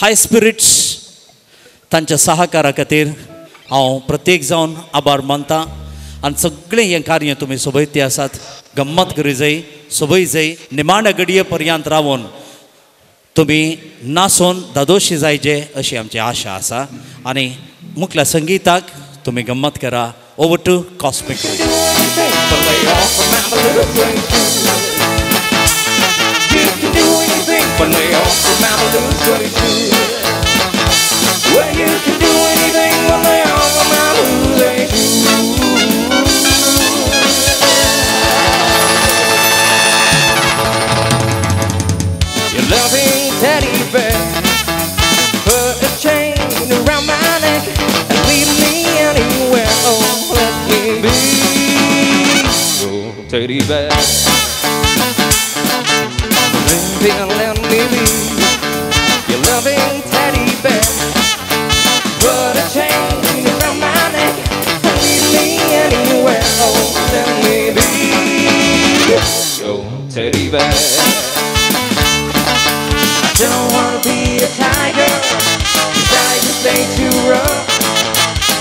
हाय स्पिरिट्स तांच्या सहकारा खातीर हांव प्रत्येक जावन आभार मानता. आनी सगळें हें कार्य तुमी सोबयते आसात गम्मत करी जाय सोबय जाय निमाण्या घडये पर्यंत रावून तुमी नासून दादोशी जायचे अशी आमची आशा आसा आनी मुखल्या संगीताक तुमी गम्मत करा. Over to Cosmic But lay teddy bear. Baby, let me be your loving teddy bear. Put a chain around my neck lead me anywhere. Oh, let me be your teddy bear. I don't wanna be a tiger, 'cause I just too rough.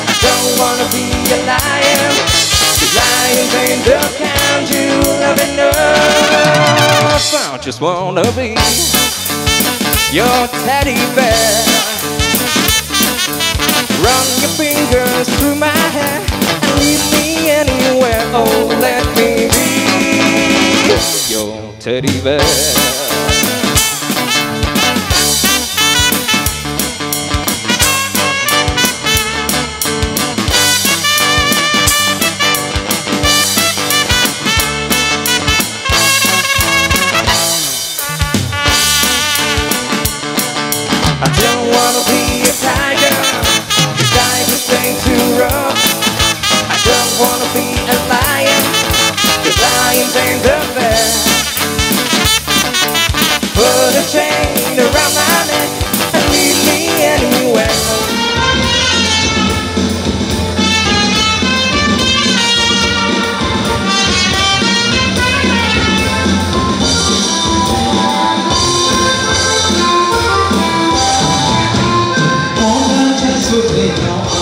I don't wanna be a lion, lions ain't the kind you love enough. I just wanna be your teddy bear. Run your fingers through my hair and lead me anywhere. Oh, let me be your teddy bear. sofrer.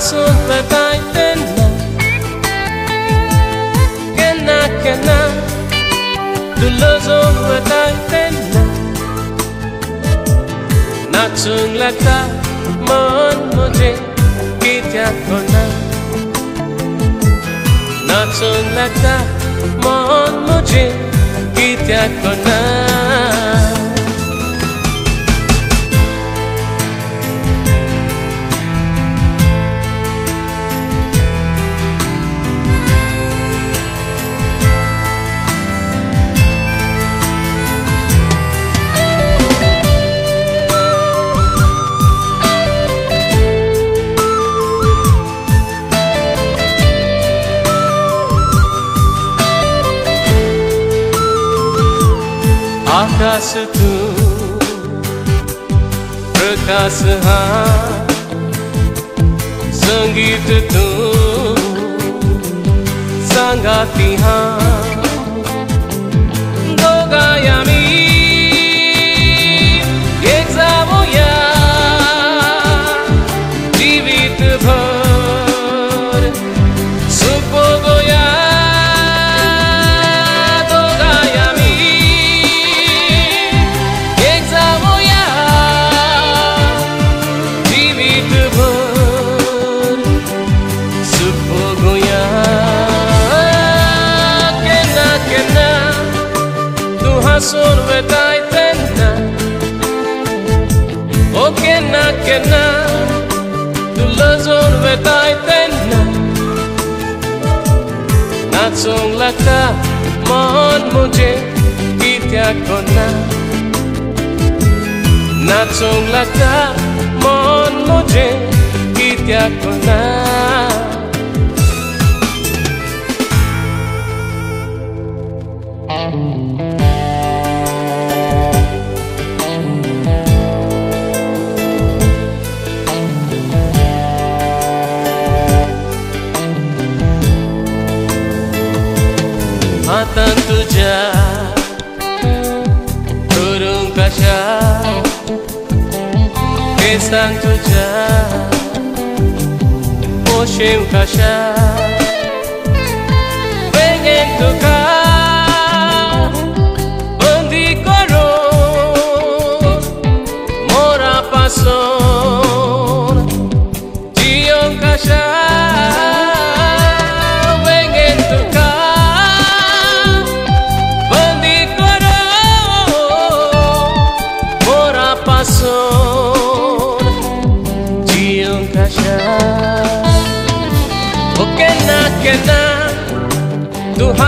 sunt atai tena Gena kena Dulozo atai tena Natsung lata là ta Kitya kona Natsung lata Mon moje Kitya kona आकाश तू प्रकाश हा संगीत तू संगाती हा। नाचूंक लागता मन मुजे कित्याक कोन्ना नाचूंक लागता मन मुजे कित्याक कोन्ना केसां तुझ्या पोशेव कशा वेगेन तुका बंदी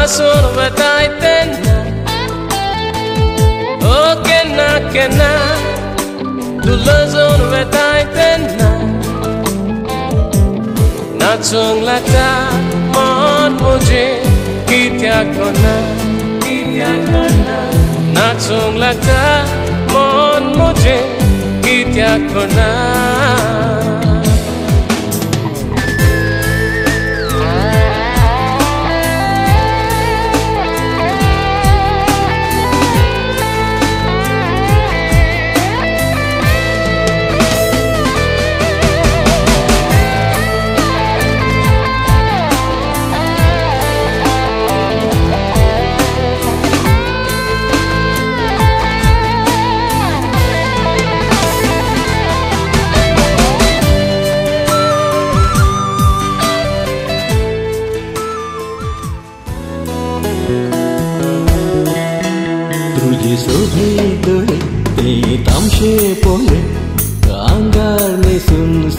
तूं हांसून वताय तेन्ना O केन्ना केन्ना तूं लजून वताय तेन्ना नाचूंक लागता मन म्हजें कित्याक ना कित्याक ना नाचूंक लागता मन म्हजें कित्याक तामशे पोले अंगार नेसून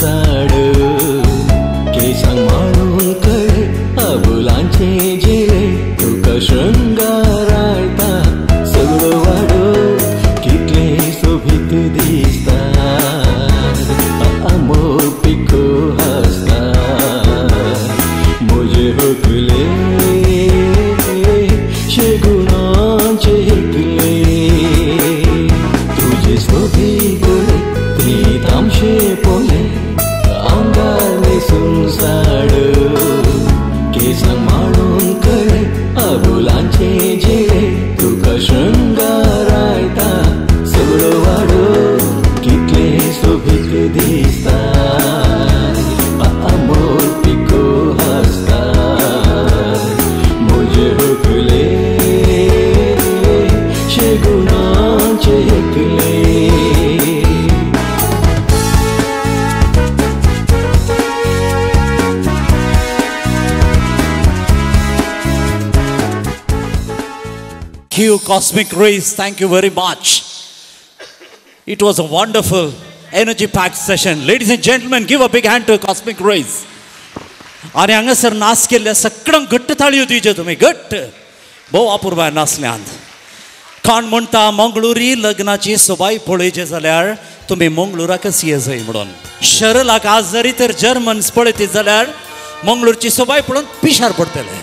Cosmic Rays. Thank you very much. It was a wonderful, energy packed session. Ladies and gentlemen, give a big hand to Cosmic Rays. आणि हांगासर नाच केल्ल्या सगळ्यांक घट्ट थाळयो दिवच्यो तुमी घट्ट भोव अपूर्व नाचल्यांत कोण म्हणटा मंगळुरी लग्नाची सोबाय पळयचे जाल्यार तुमी मंगळुराकच ये जाय म्हणून शरलाक आज जरी तर जर्मन्स पळयत जाल्यार मंगळूरची सोबाय पळोवन पिशार पडटले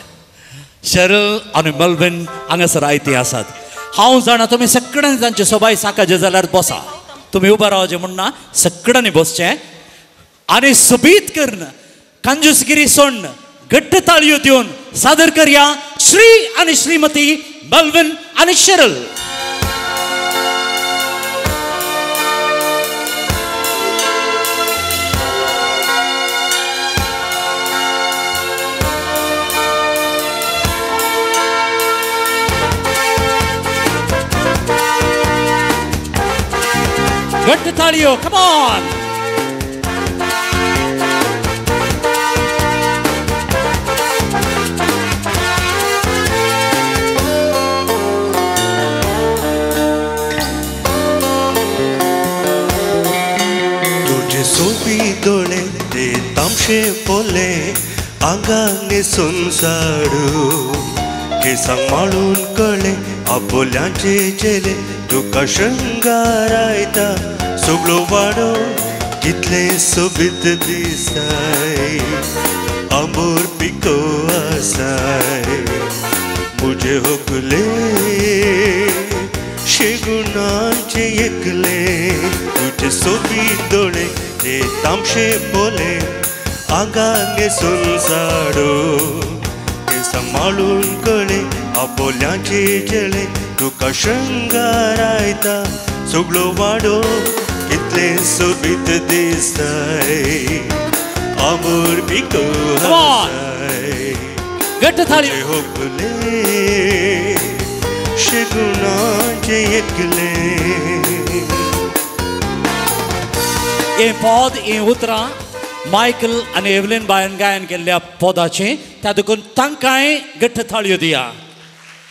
शरल आणि मल्विन हांगासर आयती आसात हांव जाणा तुमी सगळ्यांनी तांचे सोबाय साकाचे जाल्यार बसा। तुमी उबा रावचे म्हणना सगळ्यांनी बसचें। आणि सुबीत कर्ण कंजूसगिरी सोडन घट्ट ताळयो दिवन सादर करया श्री आणि श्रीमती मल्विन आणि शरल। घट्ट ताळयो कमॉन तुझे सोबी डोळे ते तामशे पोले आंगाने संसाडू केसांक माळून कळे आपोल्यांचे चेले तुका शृंगारायता. सगळो वाडो कितले सोबीत दिसाय, आंबोर पिको आसाय। मुझे होकले, शेगुणांचे एकले, तुझे सोबी डोळे ते तामशे बोले, आगाने संसाडो ते सांभाळून कळे आपोल्यांचे जेळे, तुका शृंगारायता सगळो वाडो कितले सोबीत दिसताय. आमोर पिको हासाय. घट्ट थाळी. होपले शेगुणाचे एकले. हे पद हे उतरां. मायकल आनी एवलीन बायन गायन केल्ल्या पदाचें त्या देखून तांकांय घट्ट थाळयो दिया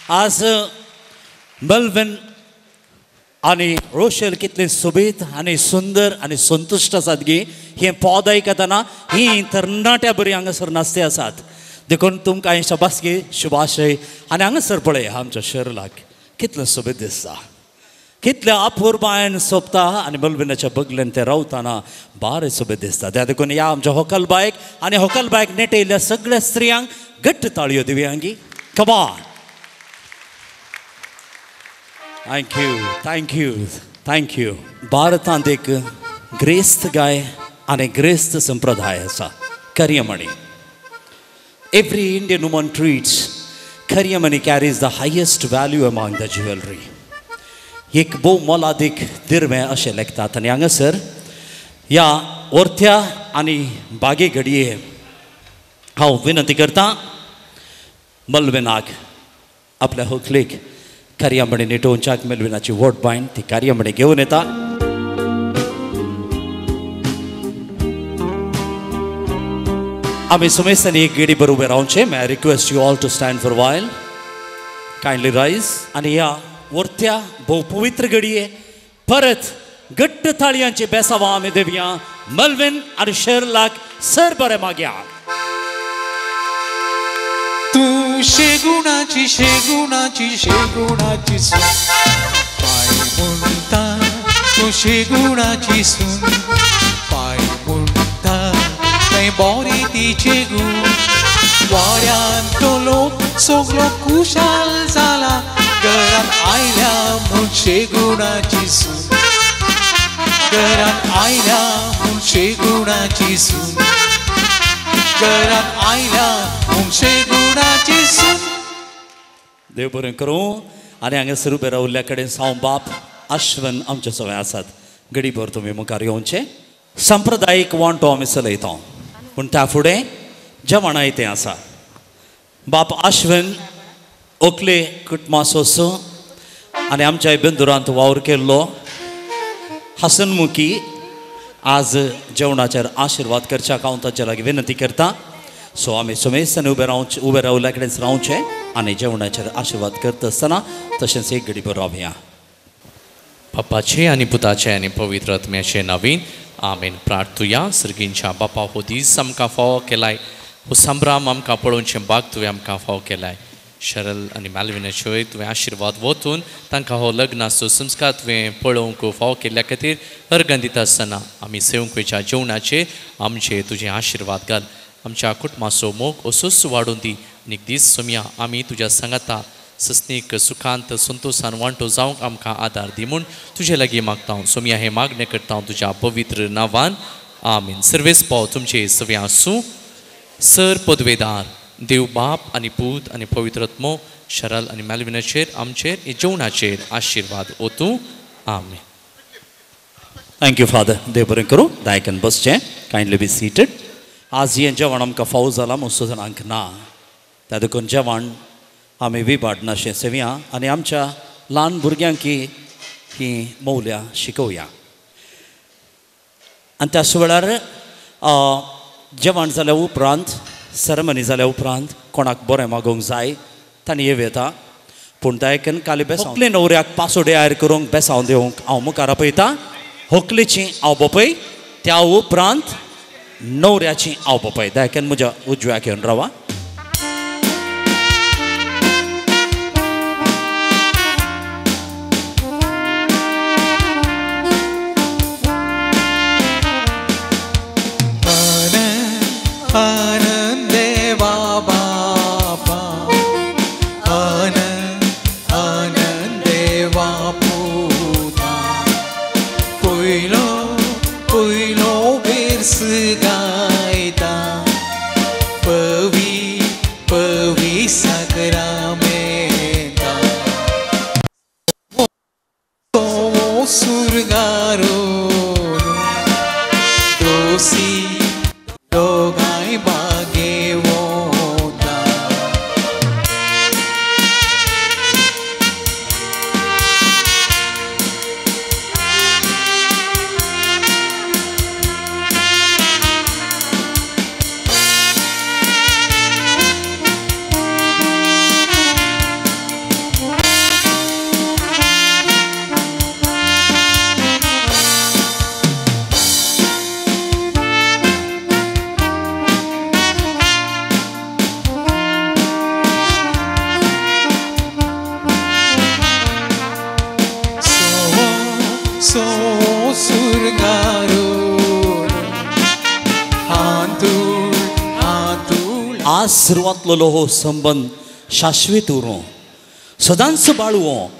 आज मल्विन आनी रोशल कितले सोबीत आनी सुंदर आनी संतुश्ट आसात गी. हें पद आयकतना ही तरणाट्या बरी हांगासर नाचते आसात देखून तुमकां हांवें शबासगी शुभाशय. आनी हांगासर पळय आमच्या शहराक कितलें सोबीत दिसता. कितले अपूर्बायन सोंपता आनी बलबिनाच्या बगलेन ते रावतना बारे सोबीत दिसता. त्या देखून या आमच्या होकल बायक आनी होकल बायक नेटयल्ल्या सगळ्या स्त्रियांक घट्ट ताळयो दिव्यांगी. कमान थँक्यू थँक्यू थँक्यू भारतांत एक ग्रेस्त गाय आनी ग्रेस्त संप्रदाय आसा करियमणी every Indian woman treats karimani carries the highest value among the jewellery एक भोव मोलादीक दिर्वें अशें लेखतात आनी हांगासर ह्या ओर्थ्या आनी बागे घडये हांव विनंती करतां मल्विनाक आपल्या व्हंकलेक कार्यामणी निटोवच्याक मेलविनाची वोट बायन ती कार्यामणी घेवन येता आमी सुमेस्तानी एक गेडी बरोबर उबे रावचे may request you all to stand for while kindly rise आनी या वरत्या भोवपवित्र पवित्र परत घट्ट थाळयांचे बेसावा आम्ही देवया मलविन आनी शेरलाक सर बरे मागया तू शेगुणाची शेगुणाची शेगुणाची सून पाय म्हणता तू शेगुणाची सून पाय म्हणता काय बोरे तिचे गुण वाड्यान तो लोक सगळो कुशाल जाला घरात आयल्या म्हूण शेगुणाची सून घरात आयल्या म्हूण शेगुणाची सून घरात आयल्या मुंगशे गुणाची सून देव बरें करूं. आनी हांगा उबे रावल्ल्या कडेन साव बाप आश्वन आमचे सवय आसात घडीभर तुमी मुखार येवचे संप्रदायीक वांटो आमी चलयता पूण त्या फुडें जेवणाय तें आसा बाप आश्वन ओकले कुटुंबासो आनी आमच्या बेंदुरांत वावर केल्लो. हसनमुखी आज जेवणाचेर आशिर्वाद करच्या हांव ताचे लागीं विनंती करता. सो आमी सुमेस्तान उबे रावचे उबे रावल्या कडेन रावचे आनी जेवणाचेर आशिर्वाद करता आसतना तशेंच एक घडी भर रावया बापाचे आनी पुताचे आनी पवित्र आत्म्याचे नवीन आमेन प्रार्थुया. सर्गींच्या बापा हो दीस आमकां फावो केलाय. हो संभ्राम आमकां पळोवचें बाग तुवें आमकां फावो केलाय. शरल आनी मालविनाच्योय तुवें आशिर्वाद वतून तांकां हो लग्नाचो संस्कार तुवें पळोवंक फाव केल्ल्या खातीर अर्गन दिता आसतना आमी सेवंकेच्या जेवणाचे आमचे तुजें आशिर्वाद घाल. आमच्या कुटुंबाचो मोग असोस वाडून दी. आनी दीस सोमया आमी तुज्या सांगाता सस्नीक सुखांत संतोषान वांटो जावंक आमकां आदार दी म्हूण तुजे लागीं मागता हांव सोमया हें मागणें करता हांव तुज्या पवित्र नांवान. आमीन. सर्वेस पाव तुमचे सव्या आसूं सर पदवेदार. देव बाप आनी पूत आनी पवित्रत्मो शरल आनी मेलविनाचेर आमचेर हे जेवणाचेर आशिर्वाद ओतूं आमी थँक्यू फादर देव बरें करूं. दायकन बसचें कायंडली बी सिटेड आज हें जेवण आमकां फावो जालां मस्तो जाणांक ना. त्या देखून जेवण आमी विभाडना अशें सेवया. आनी आमच्या ल्हान भुरग्यांक ही मौल्या शिकोवया. आनी त्याच वेळार जेवण जाल्या उपरांत सेरेमनी जाल्या उपरांत कोणाक बरें मागोवंक जाय तांणी येव येता पूण दायकन काली बेस व्हंकले न्हवऱ्याक पासोडे आयर करूंक बेसांव देवंक हांव मुखार आपयतां व्हंकलेची हांव बापय त्या उपरांत न्हवऱ्याची हांव बोपय दायकन म्हज्या उजव्याक येवन रावा संबंद हो संबंध शाश्वत उरो। सदांच बाळवो।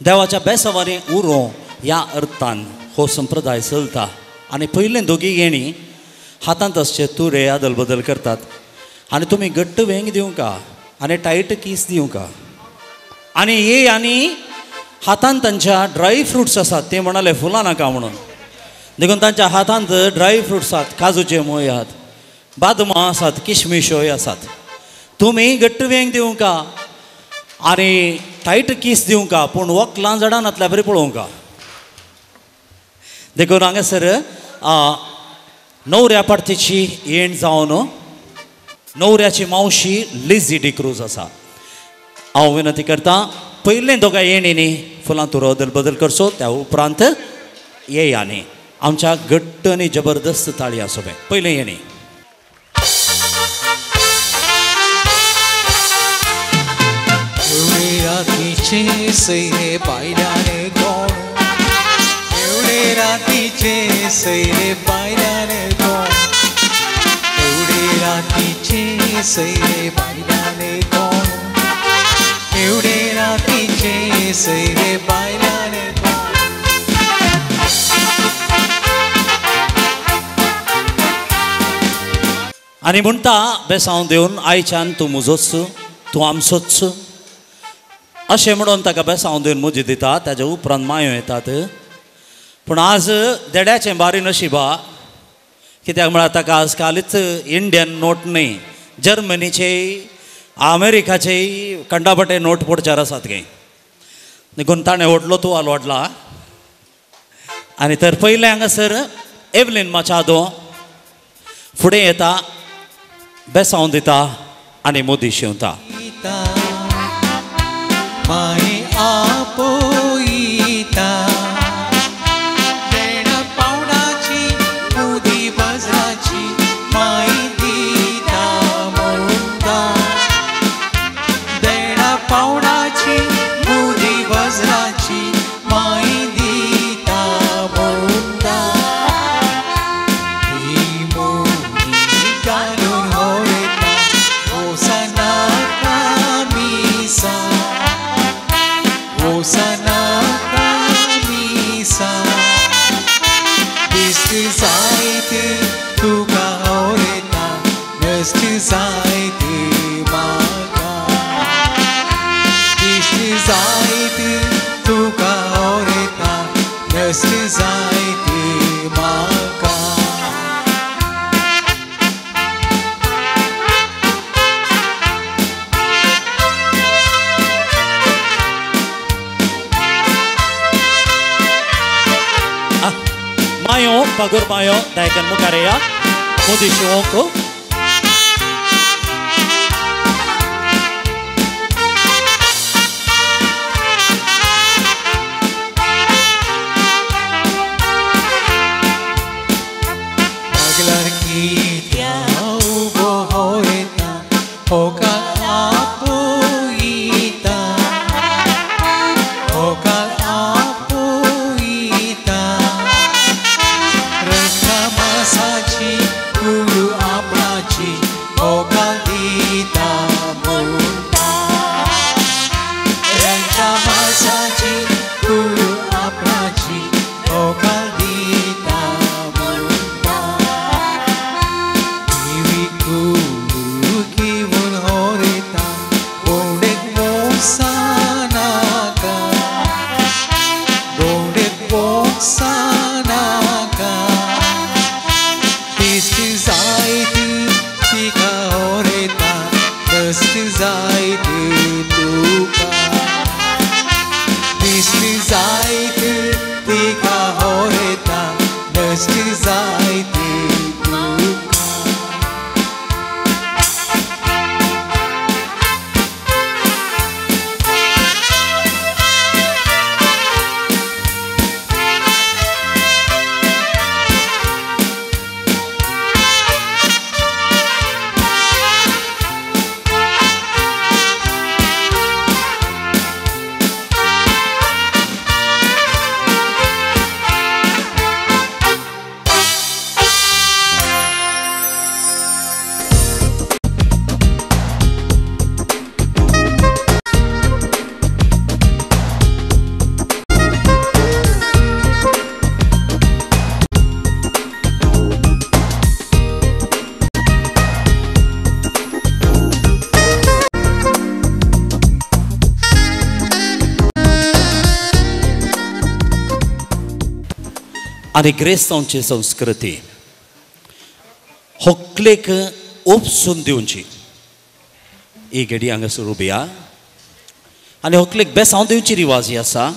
देवाच्या बेसवारी उरो ह्या अर्थान हो संप्रदाय चलता आनी पयले दोगी येणी हातांत असचे तुरे आदल बदल करतात। आनी तुमी घट्ट वेंग दिवं का? आनी टायट कीस दिवंका आनी हे आनी हातांत तांच्या ड्राय फ्रुट्स आसात ते म्हणाले फुलां नाका म्हणून? देखून तांच्या हातांत ड्राय फ्रुट्स आसात काजूचे मोय आहात बादमां आसात किशमिशोय आसात तुमी घट्ट वेंग दिवं का? आनी टायट कीस दिवं का? पूण वक्लां जडांतल्या बरी पळोवंक का? देखून हांगासर आ, णवऱ्या पार्टीची येण जावन णवऱ्याची मावशी लिझी डिक्रूज आसा. हांव विनंती करतां पयले दोगां येणींनी फुलां तुरो अदल बदल करचो त्या उपरांत येयानी. आमच्या घट्ट आनी जबरदस्त ताळी आसूं पयलें येणी. piche se bailare con Eurera piche se bailare con Eurera piche se bailare con Eurera piche se bailare con Ani munta besound deun aichan tu muzotsu tu amsotsu अशें म्हणून ताका बेसांव दिवन मुजी दिता ताज्या उपरांत मायो येतात. पूण आज देड्याचें बारी नशिबा कित्याक म्हळ्यार ताका आज कालीच इंडियन नोट न्ही जर्मनीचे अमेरिकाचे कंडाबटे नोट पोडचार आसात गे. देखून ताणें व्हडलो तुवाल वाडला आनी तर पयलें हांगासर एवलीन माचादो फुडें येता बेसांव दिता आनी मोदी शिंवता. गीता माई मायो पगूर मायो दायकन मुखार या आणि ग्रेस्तांवची संस्कृती होकलेक ओपसून दिवची ही घडी हांगासर उबी हा आनी होकलेक बेसांव दिवची रिवाज ही आसा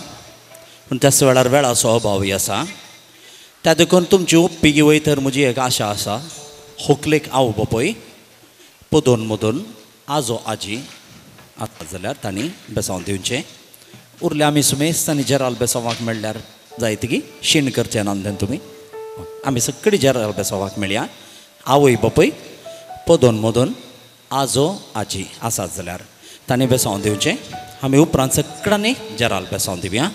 पूण त्याच वेळार वेळाचो ही आसा त्या देखून तुमची ओप्पी वयतर म्हजी एक आशा आसा होकलेक आव बापय पदोन मदोन आजो आजी आता जाल्यार तांणी बेसांव दिवचें उरले आमी सुमेस्त आनी जेराल बेसांवाक मेळ्ळ्यार जायतकी शीण करचें नांदेन तुमी आमी सगळी जेराल बेसांवाक मेळया. आवय बापय पदोन मदोन आजो आजी आसात जाल्यार तांणी बेसांव दिवचें आमी उपरांत सगळ्यांनी जेराल बेसांव दिवया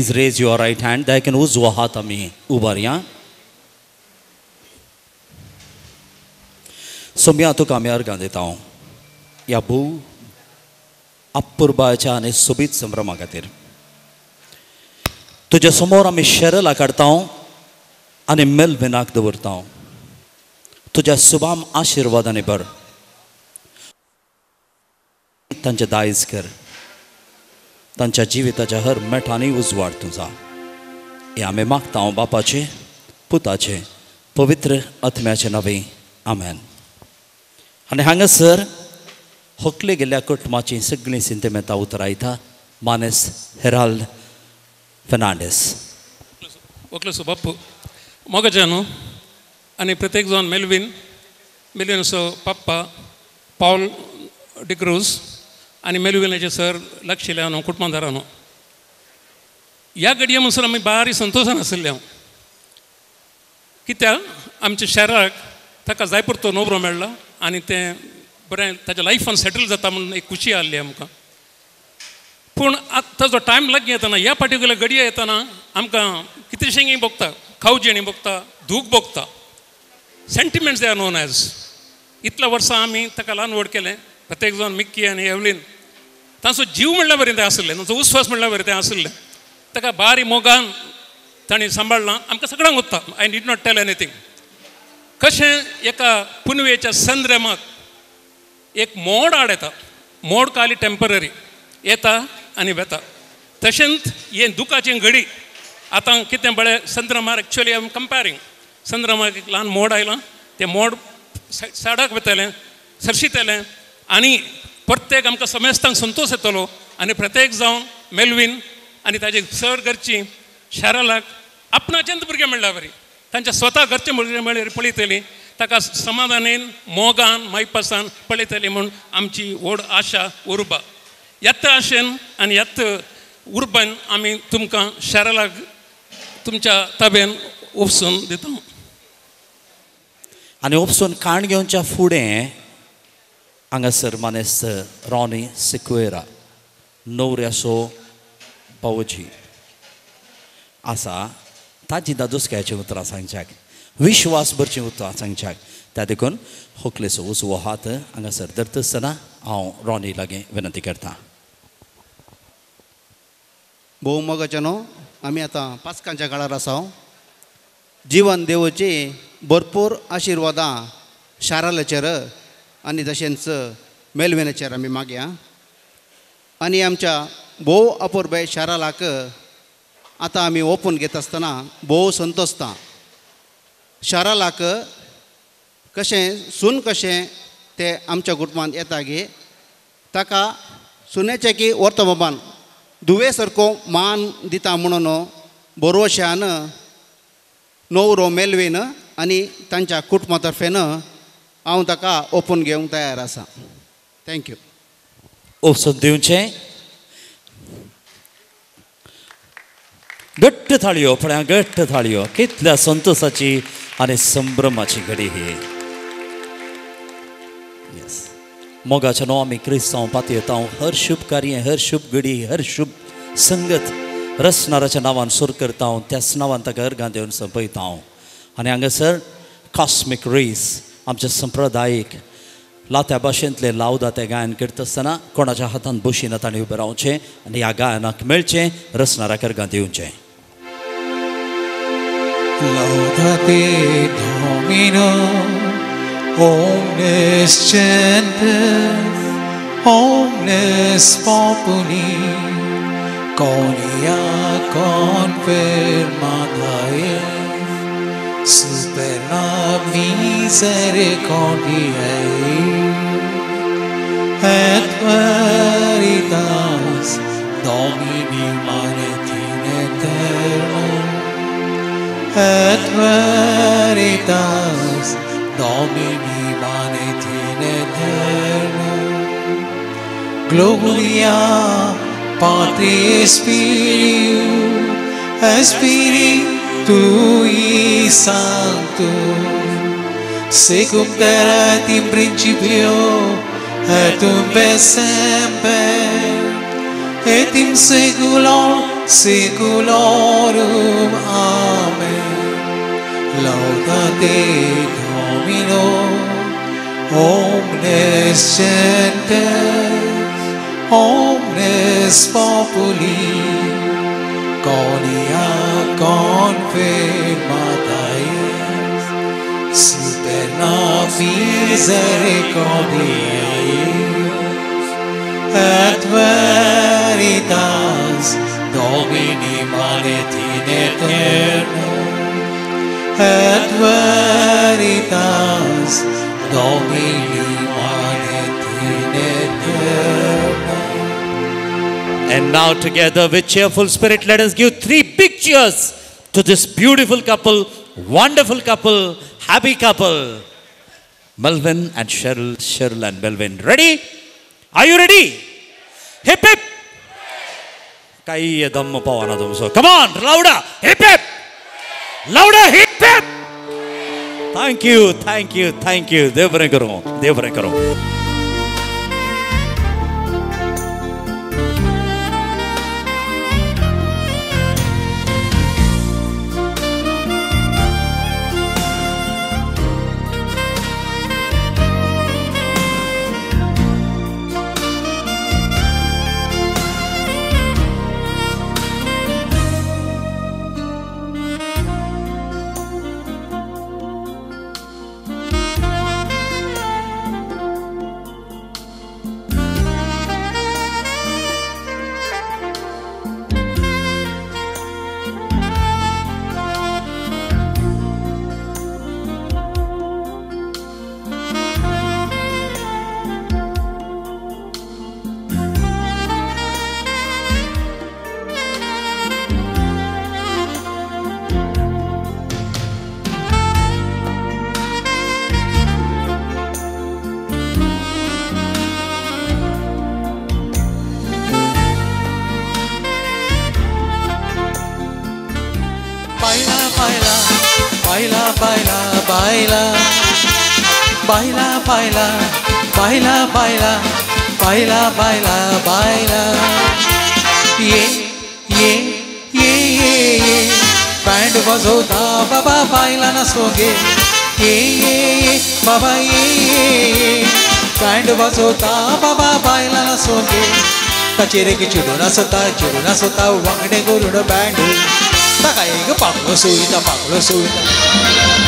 please raise your right hand दायकन उजवो हात आमी उबारया सोम्या तुका आमी अर्गां दिता हांव ह्या भू अपुर्बाच्या आनी सोबीत संभ्रमा खातीर तुज्या समोर आमी शेरला काडटा आनी मेलविनाक दवरता हांव तुज्या सुबाम आशिर्वादांनी भर तांचे दायज कर तांच्या जिविताच्या हर मेठांनी उजवाड तुझा. हे आमी मागता हांव बापाचे पुताचे पवित्र आत्म्याचे नवे आमेन. आनी हांगासर होकले गेल्ल्या कुटुंबाची सगळीं सिंतेमेतां उतरायता मानेस हेराल्ड फेर्नांडीस. वकलसो बाप्पू न्हू आनी प्रत्येक जावन मेलवीन मेल्वीन असो पप्पा पावल डिक्रूज आणि मेलविनाचे सर लक्षिले हांव कुटुंबादारानो ह्या घडये म्हणसर आमी बारी संतोशान आसले हांव कित्याक आमच्या शहराक ताका जाय पुरतो नोबरो मेळ्ळा आनी तें बरें ताच्या लायफान सेटल जाता म्हणून एक खुशी आहली आमकां. पूण आतां जो टायम लागीं येताना ह्या पार्टिक्युलर घडये येताना आमकां कितलेशेंगी भोगता? खावजेणी भोगता धूक भोगता. Sentiments they are known as इतल्या वर्सां आमी ताका ल्हान व्हड केलें. प्रत्येक जण मिक्की आनी एवलीन तांचो जीव म्हणल्यार बरें तें आसलें तांचो उस्वास म्हणल्यार बरें तें आसलें ताका बारी मोगान ताणें सांबाळलां आमकां सगळ्यांक उत्ता I need not tell anything कशें एका पुनवेच्या संद्रेमाक एक मोड आड येता मोड काली टेंपररी येता आनी वेता तशेंच हे दुखाची घडी आतां कितें बळें संद्रमार एक्चुअली आय एम कंपेरींग संद्रमाक एक ल्हान मोड आयलां तें मोड साडाक वतलें सरशितलें आनी प्रत्येक आमकां समेस्तांक संतोश येतलो. आनी प्रत्येक जावन मेलवीन आनी ताजे चड घरची शारालाक आपणाचेंच भुरगें म्हणल्या बरी. तांच्या स्वता घरचे भुरगे म्हळ्यार पळयतली. ताका समाधानेन मोगान मायपासान पळयतली म्हूण आमची व्हड आशा उर्बा. येत्त आशेन आनी येत उर्बेन आमी तुमकां शारालाक तुमच्या ताब्यान उपसून दिता आनी उपसून काण फुडें फुडें हांगासर मानेस्त रॉनी सिक्वेरा नवऱ्यासो पावोजी आसा ताची दादोसक्याची उतरां सांगच्याक विश्वास भरची उतरां सांगच्याक त्या देखून होकलेचो उजवो हात हांगासर धरतना हांव रॉनी लागीं विनंती करता भोव न्हू आमी आतां पास्कांच्या काळार आसा जिवन देवची भरपूर आशिर्वादां शारालाचेर आनी तशेंच मेलवेनाचेर आमी मागया आनी आमच्या भोव अपुर्बे शारालाक आतां आमी ओपून घेत आसतना भोव संतोसता शारालाक कशें सून कशें ते आमच्या कुटुंबांत येता गे ताका सुनेचे की व्हरतो बाबान दुवे सारको मान दिता म्हणून बरोवश्यान नवरो मेलवेन आनी तांच्या कुटुंबा तर्फेन हांव ताका ओपून घेवंक तयार आसा थँक्यू ओपसून दिवचें घट्ट थाळयो फळ्या घट्ट थाळयो. कितल्या संतोषाची आनी संभ्रमाची घडी ही. येस मोगाच्या नो आमी क्रिस्तांव पाती येता हर शुभ कार्य हर शुभ घडी हर शुभ संगत. रसनाराच्या नांवान सुर करता हांव त्याच नांवान ताका अर्घां देवन संपयता हांव आनी हांगासर कॉस्मीक रेस आमचे संप्रदायीक लात्या भाशेंतले लावदा ते गायन करता आसतना कोणाच्या हातान बशीन ताणें उबें रावचें आनी ह्या गायनाक मेळचें रसनाराक अर्गां दिवचें Laudate Domino, omnes gentes, omnes populi, conia confirmata es, Supernoviser contiei Et veritas Domini manet in eternum Et veritas Domini manet in eternum Gloria Patri Spiriu Spiriu Spiritu Spiritui Sancto Secum erat in principio et un semper et in seculor seculorum. Amen. Laudate Domino, omnes gentes, omnes populi, conia confirmata es, super la misericordia et veritas Domini manet in eternum et veritas Domini manet in eternum and now, together with cheerful spirit, let us give three big cheers to this beautiful couple, wonderful couple, happy couple, Melvin and Cheryl, Cheryl and Melvin. Ready? Are you ready? Hip hip! Come on, louder! Hip hip! Louder! Hip hip! Thank you, thank you, thank you. தேவரங்கரும் தேவரங்கரும் सोगे ए ए बाबा ए ए गांडवा सोता बाबा बायला सोगे कचेरेक चिडून सोता चिडून सोता Wangde गोलून band ताका एक पाकलो सोयता पाकलो सोयता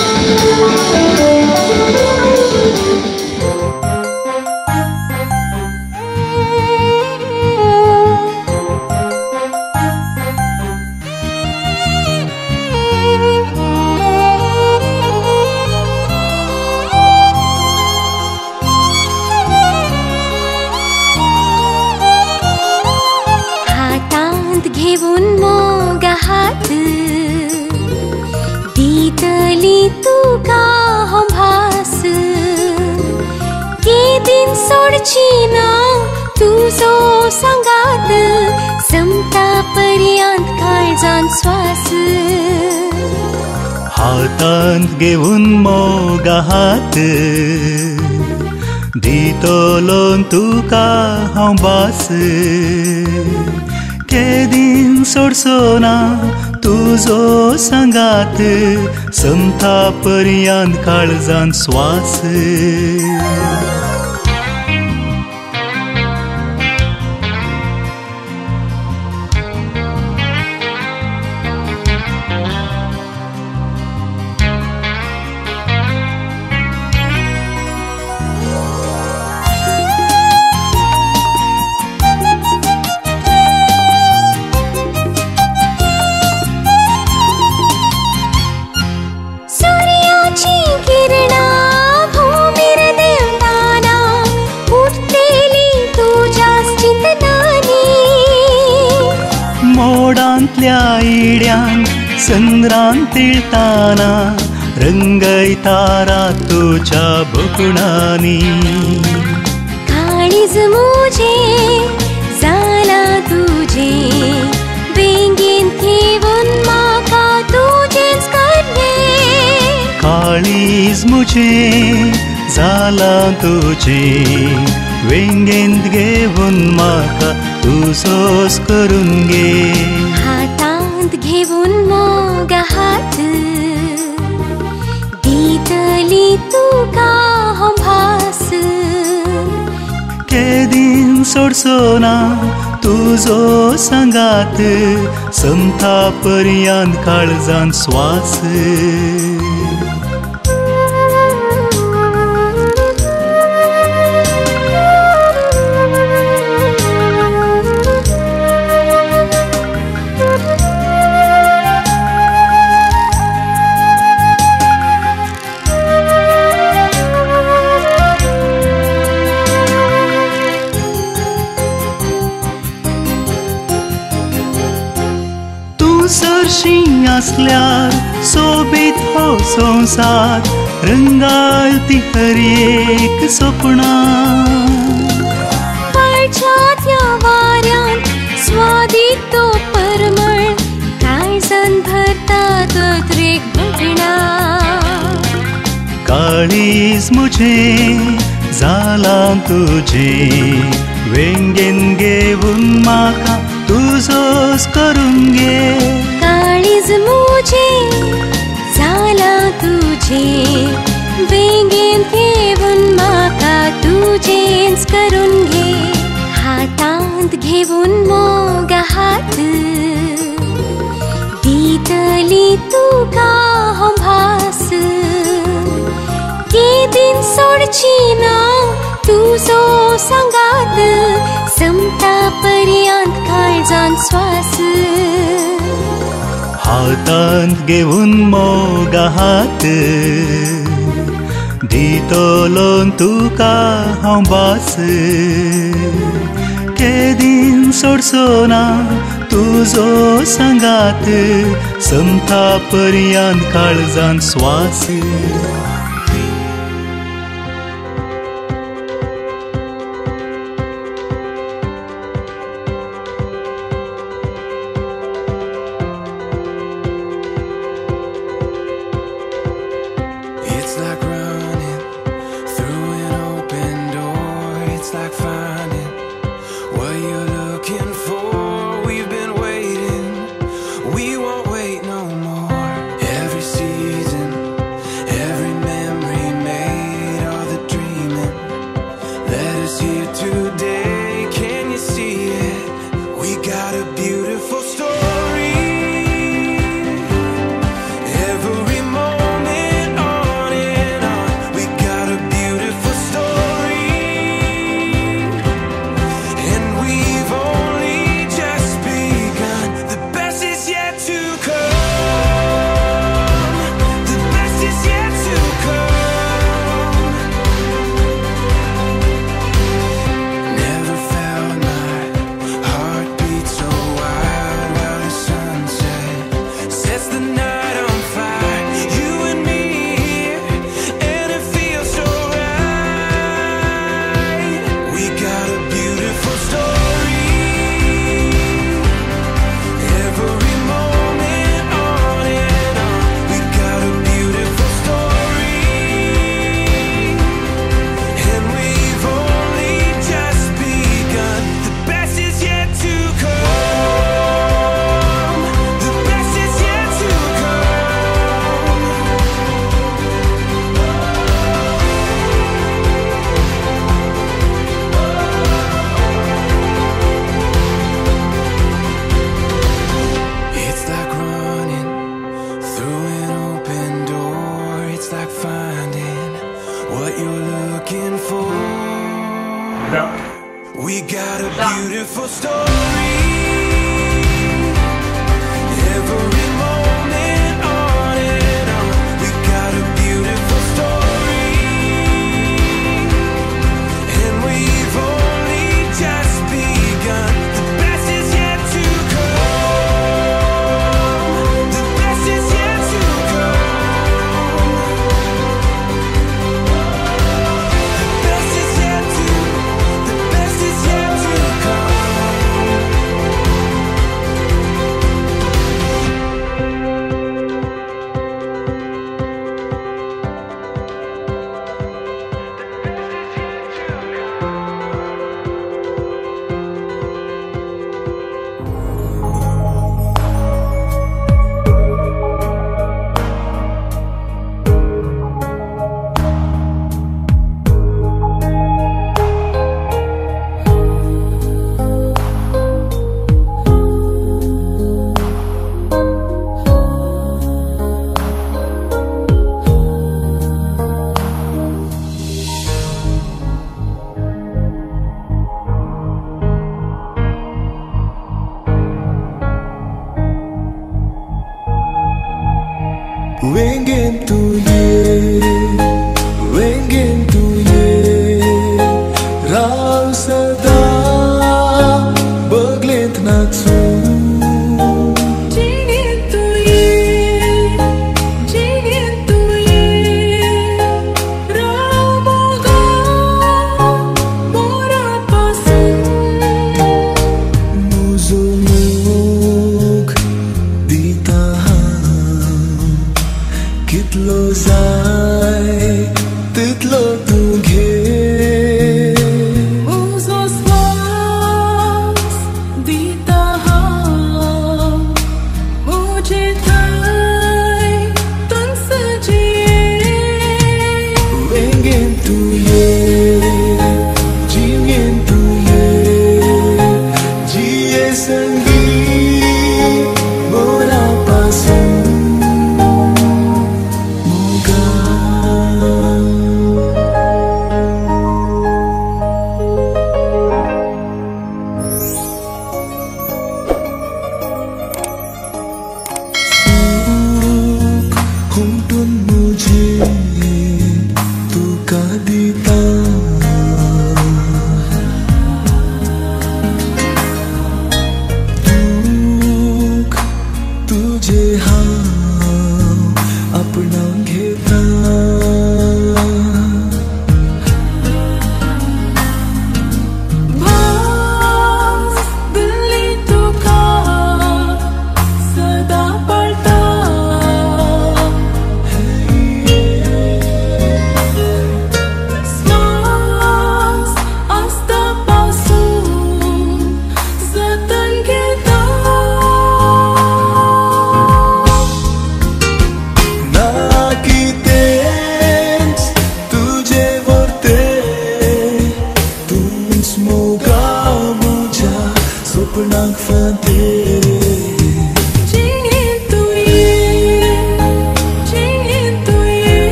Música ditolong tuka hau base kedin सोडसोना तुझो सांगात संथा पर्यंत काळजान स्वास चंद्रांतिळताना रंगयतारा तुझ्या बुकणानी काळीज मोजे जाला तुझे बेंगीन ठेवून माका तुझेच काढले काळीज मुझे जाला तुझे वेंगेंत घेवून माका तुझोस करून घे सोडचो ना तुजो संगात संता पर्यांत काळजान स्वास संसार रंगाळती हरी एक स्वप्ना. काळजातल्या तो मुझे जाला तुझे वेंगेन घेऊन माका तुझोस करून घे. काळीज मुझे माझे। वेंगेन ठेवून माका तू चेंज करून घे हातात घेऊन मोग हात। दितली तू का हो भास? के दिन सोडची ना तू सो सांगात? समता पर्यंत काळजान श्वास। हातांत घेऊन मोग हात. दितलोन तुका हांव बास. केदीन सोडसोना तुजो सांगात. समता पर्यान काळजान स्वास.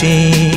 Jean.